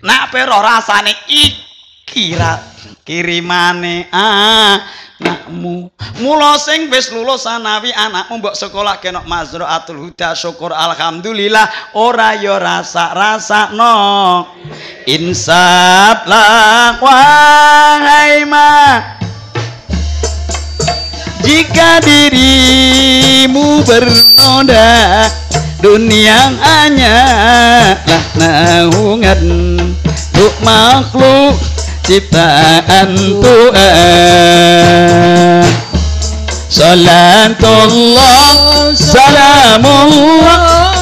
nak pero rasane iki kirimane ah anakmu. Mula sing wis lulus sanawi anakmu mbok sekolah kenok Mazraatul Huda syukur alhamdulillah ora ya rasa-rasakno. Insaf lah wahai ma Jika dirimu bernoda dunia hanyalah naungan. Untuk makhluk ciptaan Tuhan. Salatullah Salamullah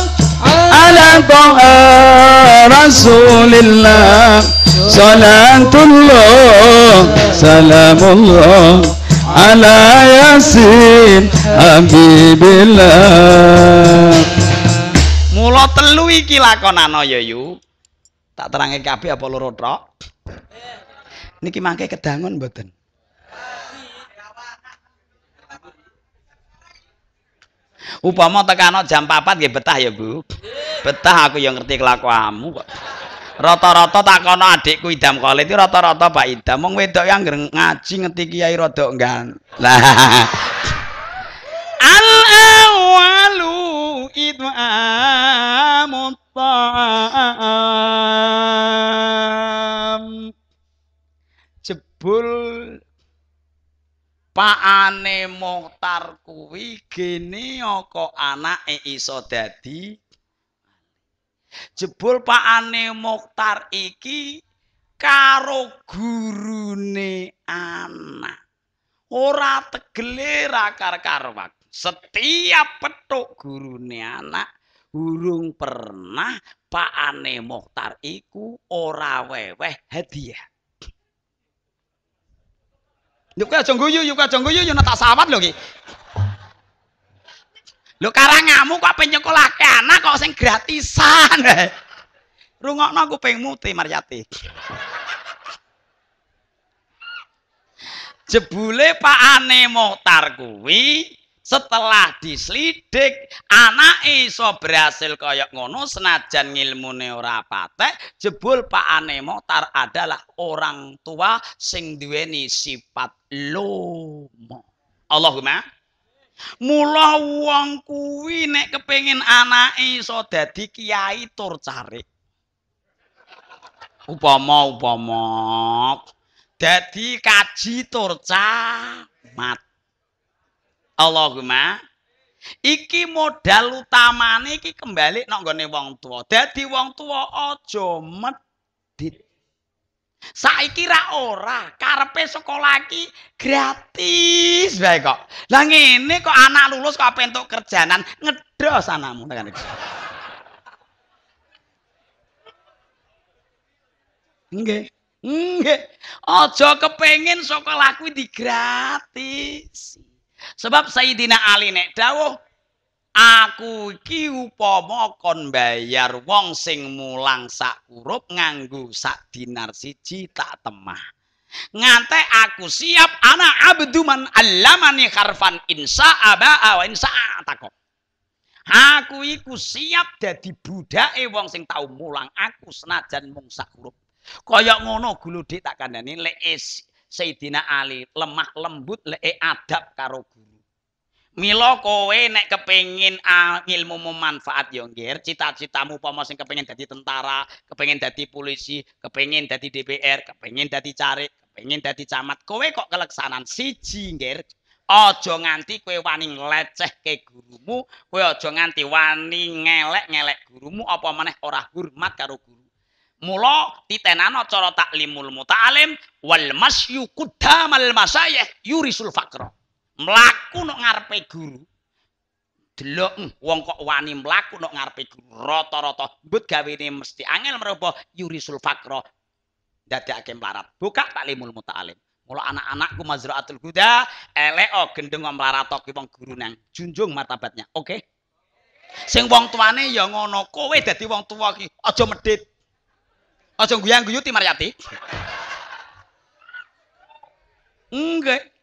Ala Tuhan Rasulillah. Salatullah Salamullah Ala Yasin Habibillah Mula telu iki lakonana ya yu Tak terangi kabeh apa loro tok Niki mangke kedangun mboten Upama tekano jam 4 nggih betah ya, Bu. Betah aku yang ngerti kelakuanmu kok. Rata-rata takono adikku Idam Khalid itu rata-rata Pak Idam wong wedok yang ngaji ngerti kiai rada enggan. Lah. Al awalu itu jebul Pakane Mohtar kuwi gene kok anake iso dadi Jebul Pakane Mohtar iki karo gurune anak. Ora tegele ra kar-karwak. Setiap petuk gurune anak urung pernah Pakane Mohtar iku ora weweh hadiah. Yuk aja guyu, yuk aja guyu, yo tak sawat lho iki. Lho karangamu kok pengen anak kok sing gratisan. Rungokno kupingmu te Maryati. Jebule Pak Ane kuwi setelah dislidik anak iso berhasil kaya ngono senajan ngilmune ora patek jebul Pak Ane Motar adalah orang tua sing duweni sifat lomo. Allahumma mula wong kuwi nek kepengin anake iso dadi kiai tur cari upama upama dadi kaji tur camat Allahumma iki modal utamane iki kembali nang gone wong tuwa. Dadi wong tuwa aja medit. Saiki ra ora, karepe sekolah iki gratis bae kok. Lah ngene kok anak lulus kok entuk kerjanan ngedos anakmu tekan iki. Nggih. Nggih. Aja kepengin sekolah kuwi digratis. Sebab Sayyidina Ali nek dawuh aku iki upama kon bayar wong sing mulang sak huruf nganggo sak dinar siji tak temah. Ngante aku siap anak abdu man allamani harfan insya aba wa insya takom. Aku iku siap dadi budake wong sing tau mulang aku senajan mung sak huruf. Kaya ngono gulu dik tak kandhani lek Sayyidina Ali lemah lembut lek adab karo guru. Mila kowe nek kepengin ilmu manfaat yo cita-citamu upama sing kepengin dadi tentara, kepengin dadi polisi, kepengin dadi DPR, kepengin dadi carik, kepengin dadi camat, kowe kok keleksanan siji nggih. Aja nganti kowe wani nglecehke gurumu, kowe aja nganti wani ngelek-ngelek gurumu apa maneh ora hormat karo guru. Mula titenana cara taklimul muta'alim wal masyu quddamal masayih yurisul faqra. Mlaku nok ngarepe guru. Delok hm, wong kok wani mlaku nok ngarepe guru rata-rata mbut gawene mesti angel merubah yurisul faqra. Dadekake mlarat. Buka taklimul muta'alim. Mula anak-anakku mazraatul elek oh gendeng mlarat ki wong guru nang junjung martabatnya. Oke. Okay? Sing wong tuane ya ngono, kowe dadi wong tuwa ki aja medhit. Aja guyang-guyu ti Maryati. Enggak.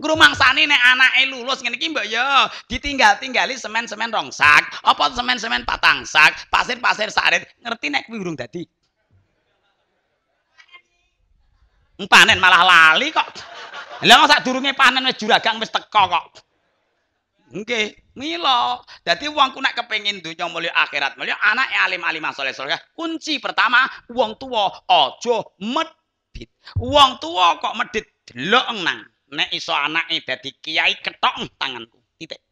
Guru mangsane nek anake lulus ngene iki mbok ya ditinggal-tinggali semen-semen rong sak, apa semen-semen patang sak, pasir-pasir sarit, ngerti nek kuwi urung dadi. Panen malah lali kok. Lah sak durunge panen wis juragang wis teko kok. Nggih, mila. Dadi wongku nek kepengin donya mulya akhirat mulya anake alim-alim saleh saleh. Kunci pertama wong tuwa aja medit. Wong tuwa kok medit delok nang. Nek iso anake dadi kiai ketok tanganku. Titik.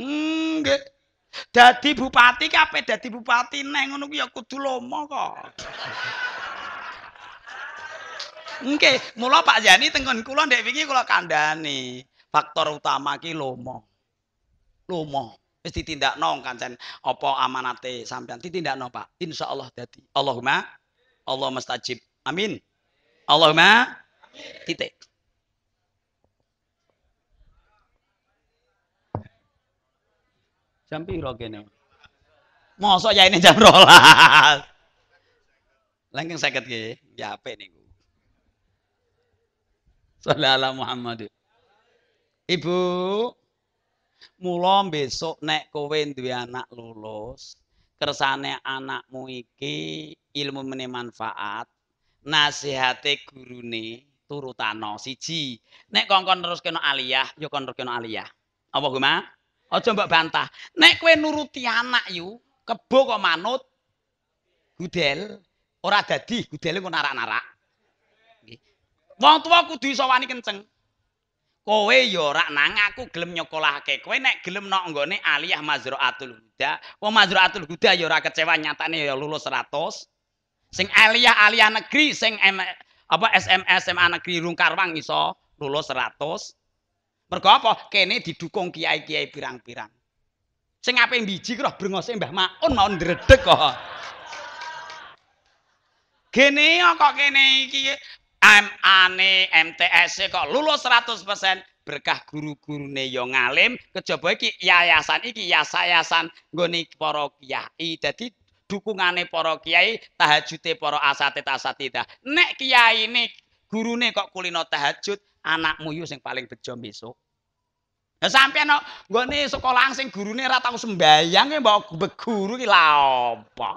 Nggih. Dadi bupati kabeh dadi bupati neng ngono kuwi ya kudu lomo kok. Nggih, mula Pak Yani tenggon kula ndek wingi kula kandhani. Faktor utama ki lomo. Lomo. Wis ditindakno kancen apa amanate sampean ditindakno Pak. Insyaallah dadi. Allahumma Allah mustajib. Amin. Allahumma titik. Jam piro kene? Mosok ya ini jam 12. Langkeng sakit ki, ya apa niku. Sallallahu Muhammad. Ibu, mula besok nek kowe duwe anak lulus, kersane anakmu iki ilmu mene manfaat, nasihate gurune turutano siji. Nek kongkon terus kena aliyah, yo kon terus kena aliyah. Apa guma? Aja mbok bantah. Nek kowe nuruti anak yu, kebo kok manut gudel, ora dadi gudele kok narak-narak. Wong tuwa kudu iso wani kenceng. Kowe ya ora nang aku gelem nyokolahke. Kowe nek gelem nok nggone aliyah mazraatul huda, wong mazraatul huda ya ora kecewa nyatane ya lulus 100. Sing aliyah aliyah negeri sing M, apa SMS SMA negeri Rungkarwang iso lulus 100. Mergo apa? Kene didukung kiai-kiai pirang-pirang. Sing ape biji kira brengose Mbah Maun mau ndredeg kok. Gene kok kene iki MA-ne MTS kok lulus 100% berkah guru-gurune ya ngalim. Kejaba iki yayasan iki yayasan nggone para kiai. Dadi dukungane para kiai tahajute para asatid asatidah nek kiai ini gurune kok kulino tahajud anakmu yo sing paling bejo besok. Ya sampeyan kok nggone sekolah sing gurune ora tau sembayang mbok guru ki lha apa?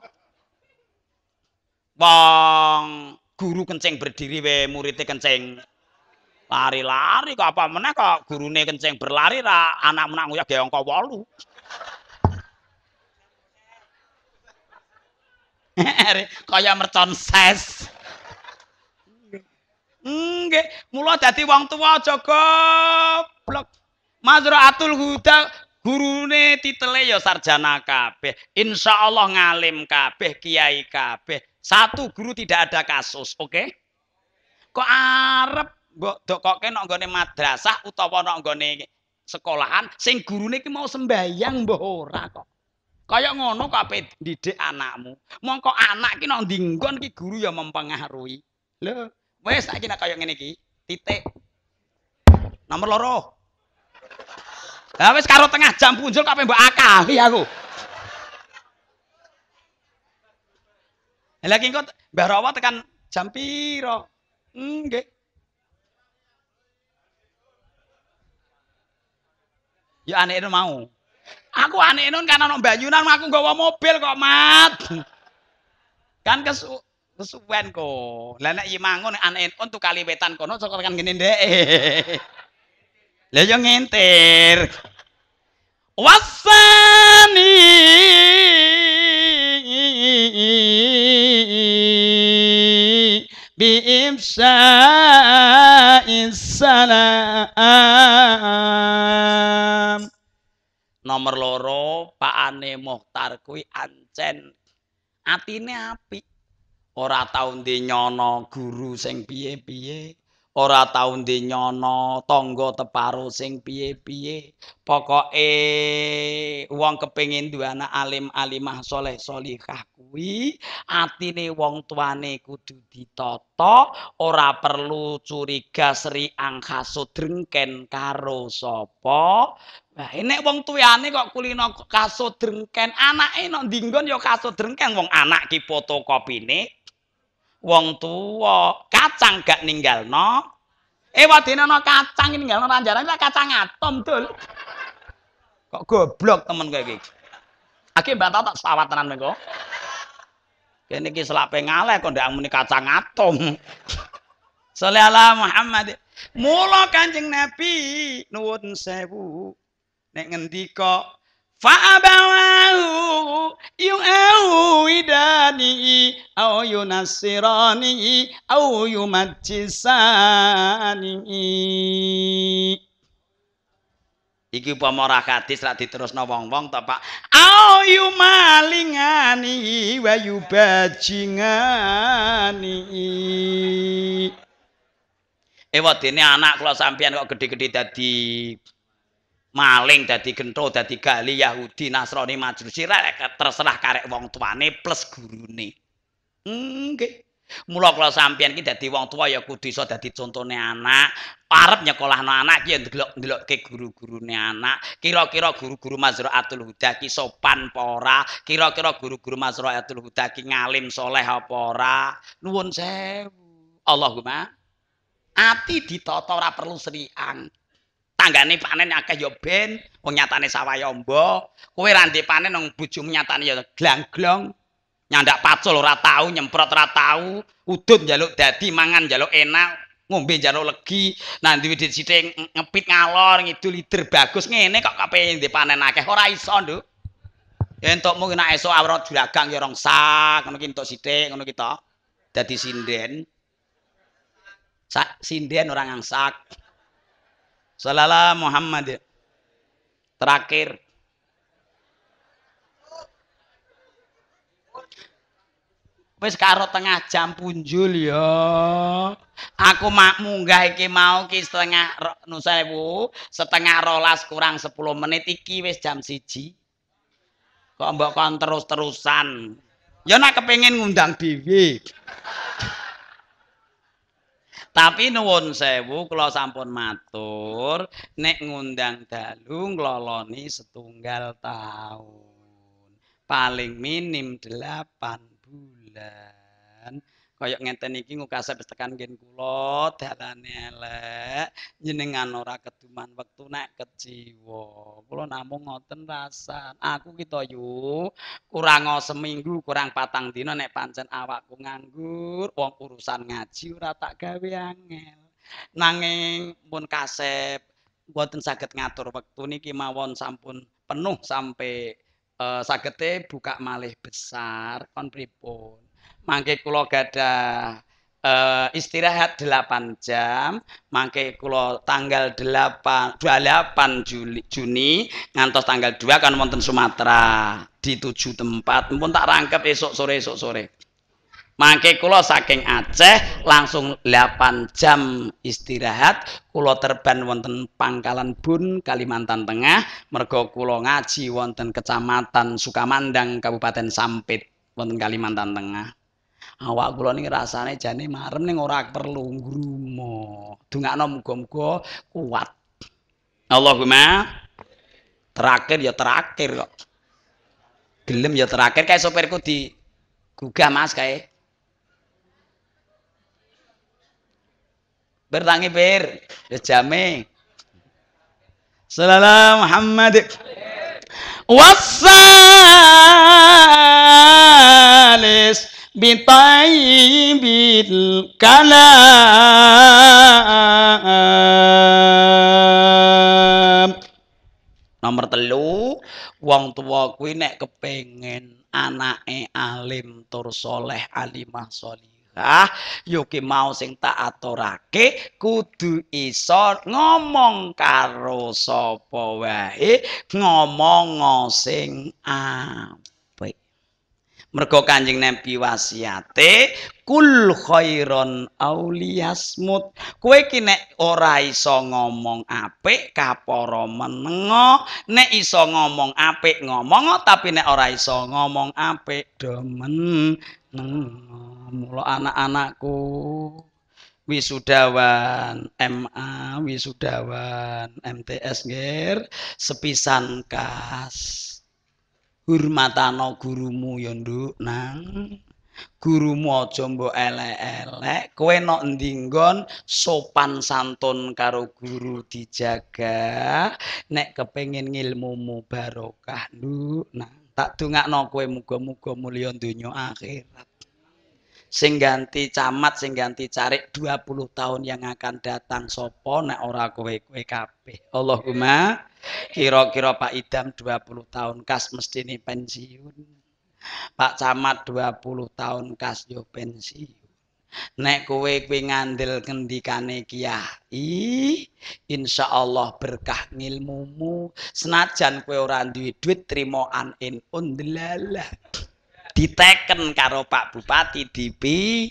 Wong guru kencing berdiri we muridnya kencing lari-lari kok apa meneh kok gurune kencing berlari ra anak menak nguyah ge angka 8. kaya mercon ses. Nggih, mula dadi wong tuwa aja goblok. Mazraatul Huda gurune titele ya sarjana kabeh. Insyaallah ngalim kabeh, kiai kabeh. Satu guru tidak ada kasus, oke? Okay? Kok arep mbok dokoke nang nggone madrasah utawa nang nggone sekolahan sing gurune iki mau sembayang mbah ora kok. Kaya ngono kok ape didik anakmu. Mongko anak ki nang dinggon ki guru ya mempengaruhi. Lho, wis saiki kaya ngene iki, titik. Nomor loro. Lah wis karo tengah jam punjul kok ape mbok akali aku. Lagi engko Mbah Rawa tekan jam piro? Nggih. Ya itu mau. Aku aneh itu kan ana banyunan aku nggawa mobil kok, Mat. Kan kesu kesuwen kok. Lah nek mangun aneh untuk kali wetan kono sok kan ngene ndek. Lah yo ngentir. Wasani bi'imsa'is salam nomor loro Pak Ane Mohtar kuwi ancen. Atine apik. Ora tau nyono guru sing piye-piye ora tau nyono tangga teparo sing piye-piye. Pokoke wong kepengin duwe anak alim alimah soleh solihah kuwi atine wong tuane kudu ditata ora perlu curiga sri angkasut drengken karo sapa. Nah, ini wong tuane kok kulino kasut drengken, anake nok dinggon ya kasut drengken wong anak ki fotokopine wong tuwa. Kacang gak ninggalno. Eh wadene ana kacang ninggalno ranjaran kacang atom dul. Kok goblok temen kowe iki? Akeh mbantah tak sawat tenan mengko kene iki selape ngaleh kok ndak muni kacang atom. Sallallahu Muhammad. Mula kanjeng nabi nuwun sewu. Nek ngendika fa'abawahu yu'awidani au yunasirani au yumajisani iki upama ora kadis ra diterusno wong-wong to Pak? Au yumalingani wa yubajingani. Ewa dene anak kula sampeyan kok gedhe-gedhe dadi maling dadi gentho dadi gali Yahudi Nasrani Majusi terserah karek wong tuane plus gurune nggih Mula kula sampeyan iki dadi wong tuwa ya kudu iso dadi contone anak. Arep nyekolahno anak ki ndelok-ndelokke guru-gurune anak. Kira-kira guru-guru Mazraatul Huda ki sopan apa ora? Kira-kira guru-guru Mazraatul Huda ki ngalim soleh apa ora? Nuwun sewu. Allahumma ati ditata ora perlu seriang. Tanggane panen akeh ya ben, wong nyatane sawayamba. Kowe ra panen nang bojomu nyatane ya glang-glong. nyandak pacul ora tau nyemprot ora tau. Udut njaluk dadi mangan njaluk enak ngombe njaluk legi. Nanti widit sithik ngepit ngalor ngidul lider bagus. Ngene kok kape ndek panen akeh. Ora iso nduk. Entuk mung nek esuk awrat juragang ya rong sak. Ngono ki entuk sithik ngono ki to. Dadi sinden. Sak sinden ora ngangsak sallallahu muhammad terakhir wis karo tengah jam punjul ya. Aku mak munggah iki mau ki setengah nu sewu, setengah rolas kurang 10 menit iki wis jam siji. Kok mbok kon terus-terusan. Ya nak kepengin ngundang dhewe. Tapi nuwun sewu kula sampun matur nek ngundang dalu ngloloni setunggal tahun. Paling minim 8 bulan kaya ngenten iki ngukasep tekan ngen kula dalane elek jenengan ora keduman wektu nek keciwa. Kula namung ngoten rasan. Aku kita yu kurang seminggu kurang patang dina nek pancen awakku nganggur wong urusan ngaji ora tak gawe angel. Nanging pun kasep mboten saged ngatur wektu niki mawon sampun penuh sampai uh, sagete buka malih besar. Kon pripun mangke kula gadah uh, istirahat 8 jam. Mangke kula tanggal 8 28 Juli Juni ngantos tanggal 2 kan wonten Sumatera di tujuh tempat. Pun tak rangkep esok sore esok sore. Mangke kula saking Aceh langsung 8 jam istirahat. Kula terban wonten Pangkalan Bun Kalimantan Tengah. Merga kula ngaji wonten Kecamatan Sukamandang Kabupaten Sampit wonten Kalimantan Tengah. Awak kula niki rasane jane marem ning ora perlu ngrumo. Dungakno muga-muga kuat. Allahumma terakhir ya terakhir kok. Gelem ya terakhir kae sopirku di gugah Mas kae. bertangi bir ya jame sallallahu muhammad wasalis bitaibil kalam nomor telu wong tua kuwi nek kepengin anake alim tur soleh alimah solih Ah, yo ki mau sing tak aturake kudu iso ngomong karo sapa wae ngomong sing apik. Mergo Kanjeng Nabi wasiate kul khairon auliyasmut. Kowe ki nek ora iso ngomong apik kapara menengo, nek iso ngomong apik ngomong tapi nek ora iso ngomong apik nengo. mula anak-anakku wisudawan MA wisudawan MTS ngir sepisan kas hormatano gurumu ya nduk. Nang gurumu aja mbok elek-elek. Kowe nok endi sopan santun karo guru dijaga. Nek kepengin ngilmumu barokah nduk. Nang tak dongakno kowe muga-muga mulya donya akhirat sing ganti camat sing ganti carik 20 tahun yang akan datang sopo? Nek ora kowe-kowe kabeh. Allahumma kira-kira Pak Idam 20 tahun kas mesti ini pensiun. Pak Camat 20 tahun kas yo pensiun. Nek kowe kuwi ngandel ngendikane kiai insyaallah berkah ngilmumu. Senajan kowe ora duwe duit trimo an in undlalah diteken karo Pak Bupati dipi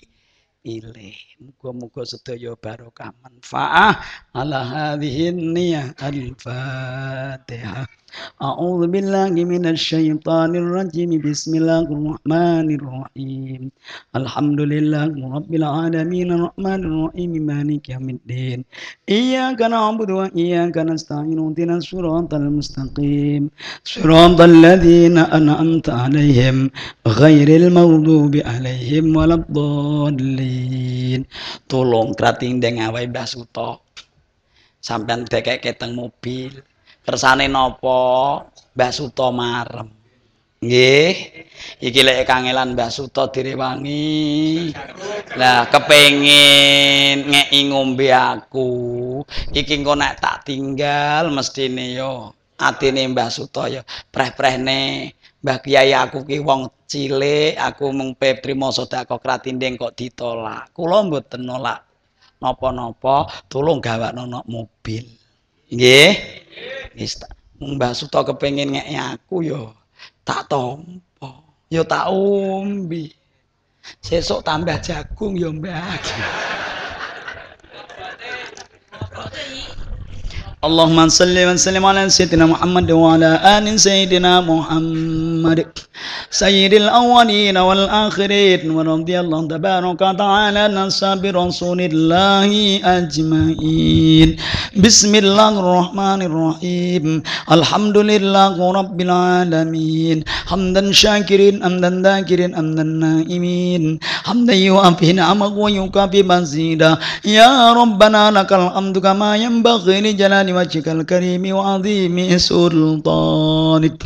ilih. Muga-muga sedaya barokah manfaah ala hadhihi niyah al-Fatihah. أعوذ بالله من الشيطان الرجيم بسم الله الرحمن الرحيم الحمد لله رب العالمين الرحمن الرحيم مالك يوم الدين إياك نعبد وإياك نستعين اهدنا الصراط المستقيم صراط الذين أنعمت عليهم غير المغضوب عليهم ولا الضالين tolong krating deng awai Mbah Suto sampean dekek keteng mobil. Kersane napa Mbah Suto marem. Nggih. Iki lek kangelan Mbah Suto direwangi. Lah kepengin ngeki ngombe aku. Iki engko nek tak tinggal mestine yo atine Mbah Suto yo preh-prehne Mbah Kiai aku ki wong cilik aku mung pep trimo sedekah kratinding kok ditolak. Kula mboten nolak napa-napa tolong gawakno mobil. Nggih? Wis Mbah Suto kepengin ngeki aku yo tak tampa. Yo tak umbi sesuk tambah jagung yo Mbah Allahumma salli wa sallim ala sayyidina Muhammad wa ala ali sayyidina Muhammad sayyidil awwalin wal akhirin wa radiyallahu tabaraka ta'ala nasabi rasulillahi ajmain Bismillahirrahmanirrahim Alhamdulillahi rabbil alamin hamdan syakirin hamdan dakirin hamdan naimin hamdan yu'afi ni'amahu wa yukafi mazida ya rabbana lakal hamdu kama yanbaghi li jalali وجهك الكريم وعظيم سلطانك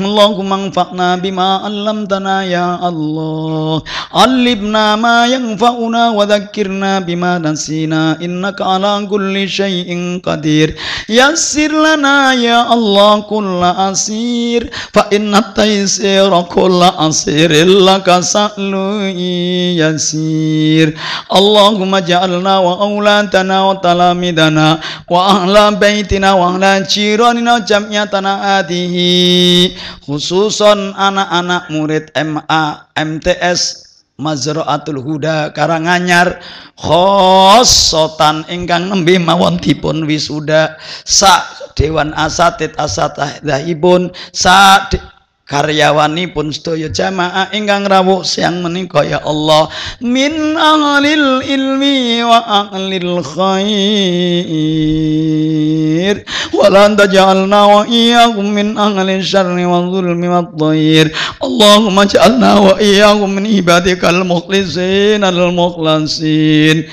اللهم انفعنا بما علمتنا يا الله علمنا ما ينفعنا وذكرنا بما نسينا إنك على كل شيء قدير يسر لنا يا الله كل أسير فإن التيسير كل أسير لك سأل يسير اللهم اجعلنا وأولادنا وتلامذنا وأهل بيت baitina wa ala jiranina jam'iyatana adihi khususon anak-anak murid MA MTS Mazraatul Huda Karanganyar khosotan ingkang nembe mawon dipun wisuda. Sak dewan asatid asatidahipun sak karyawanipun sedaya jamaah ingkang rawuh siang menika ya Allah. Min ahlil ilmi wa ahlil khair. Wa la taj'alna wa iyyakum min ahlil syarri wa dhulmi wa dhayr Allahumma ja'alna wa iyyakum min ibadikal mukhlisin al mukhlasin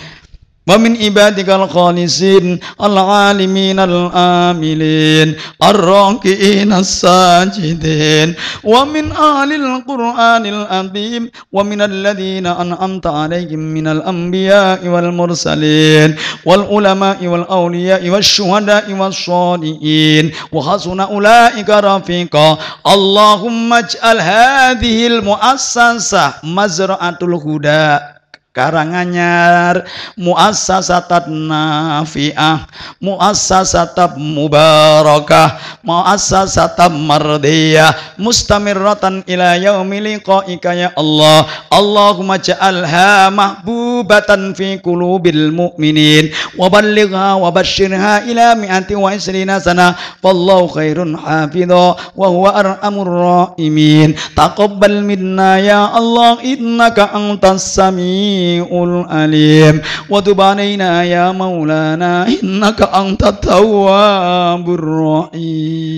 ومن عبادك الخالصين العالمين الآملين الراكعين الساجدين. ومن أهل القرآن العظيم ومن الذين أنعمت عليهم من الأنبياء والمرسلين والعلماء والأولياء والشهداء والصالحين وحسن أولئك رفيقا. اللهم اجعل هذه المؤسسة مزرعة الهدى. Karanganyar muassasat nafi'ah muassasat mubarakah muassasat mardiyah mustamirratan ila yaumil liqa'ika ya Allah. Allahumma ja'alha mahbubatan fi qulubil mu'minin wa balligha wa basyirha ila mi'ati wa isrina sana wallahu khairun hafidha wa huwa arhamur rahimin. Taqabbal minna ya Allah innaka antas sami السميع العليم وتب علينا يا مولانا إنك أنت التواب الرحيم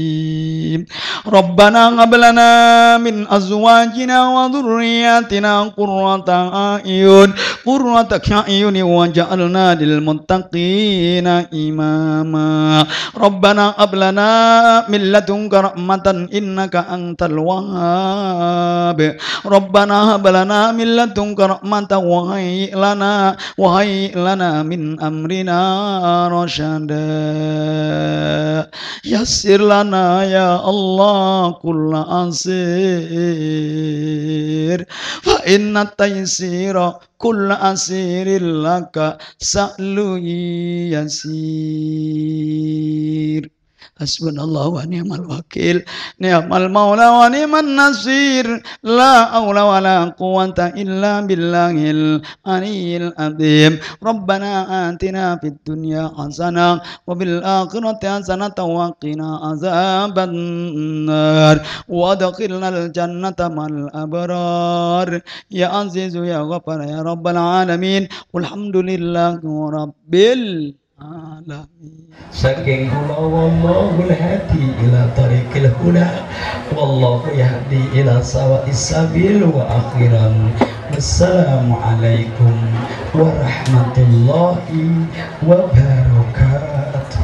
ربنا هب لنا من أزواجنا وذرياتنا قرة أعين قرة أعين واجعلنا للمتقين إماما ربنا هب لنا من لدنك رحمة إنك أنت الوهاب ربنا هب لنا من لدنك رحمة وهب وهيئ لنا وهيئ لنا من أمرنا رشدا يسر لنا يا الله كل أسير فإن التيسير كل أسير لك سأل يسير حسبنا الله ونعم الوكيل. نعم المولى ونعم النصير. لا حول ولا قوة إلا بالله العلي العظيم. ربنا آتنا في الدنيا حسنة وفي الآخرة حسنة وقنا عذاب النار. وادخلنا الجنة مع الأبرار. يا عزيز يا غفر يا رب العالمين. والحمد لله رب العالمين alamin. Saking kula wallahul hadi ila tariqil huda wallahu yahdi ila sawa'is sabil wa akhiran Wassalamualaikum warahmatullahi wabarakatuh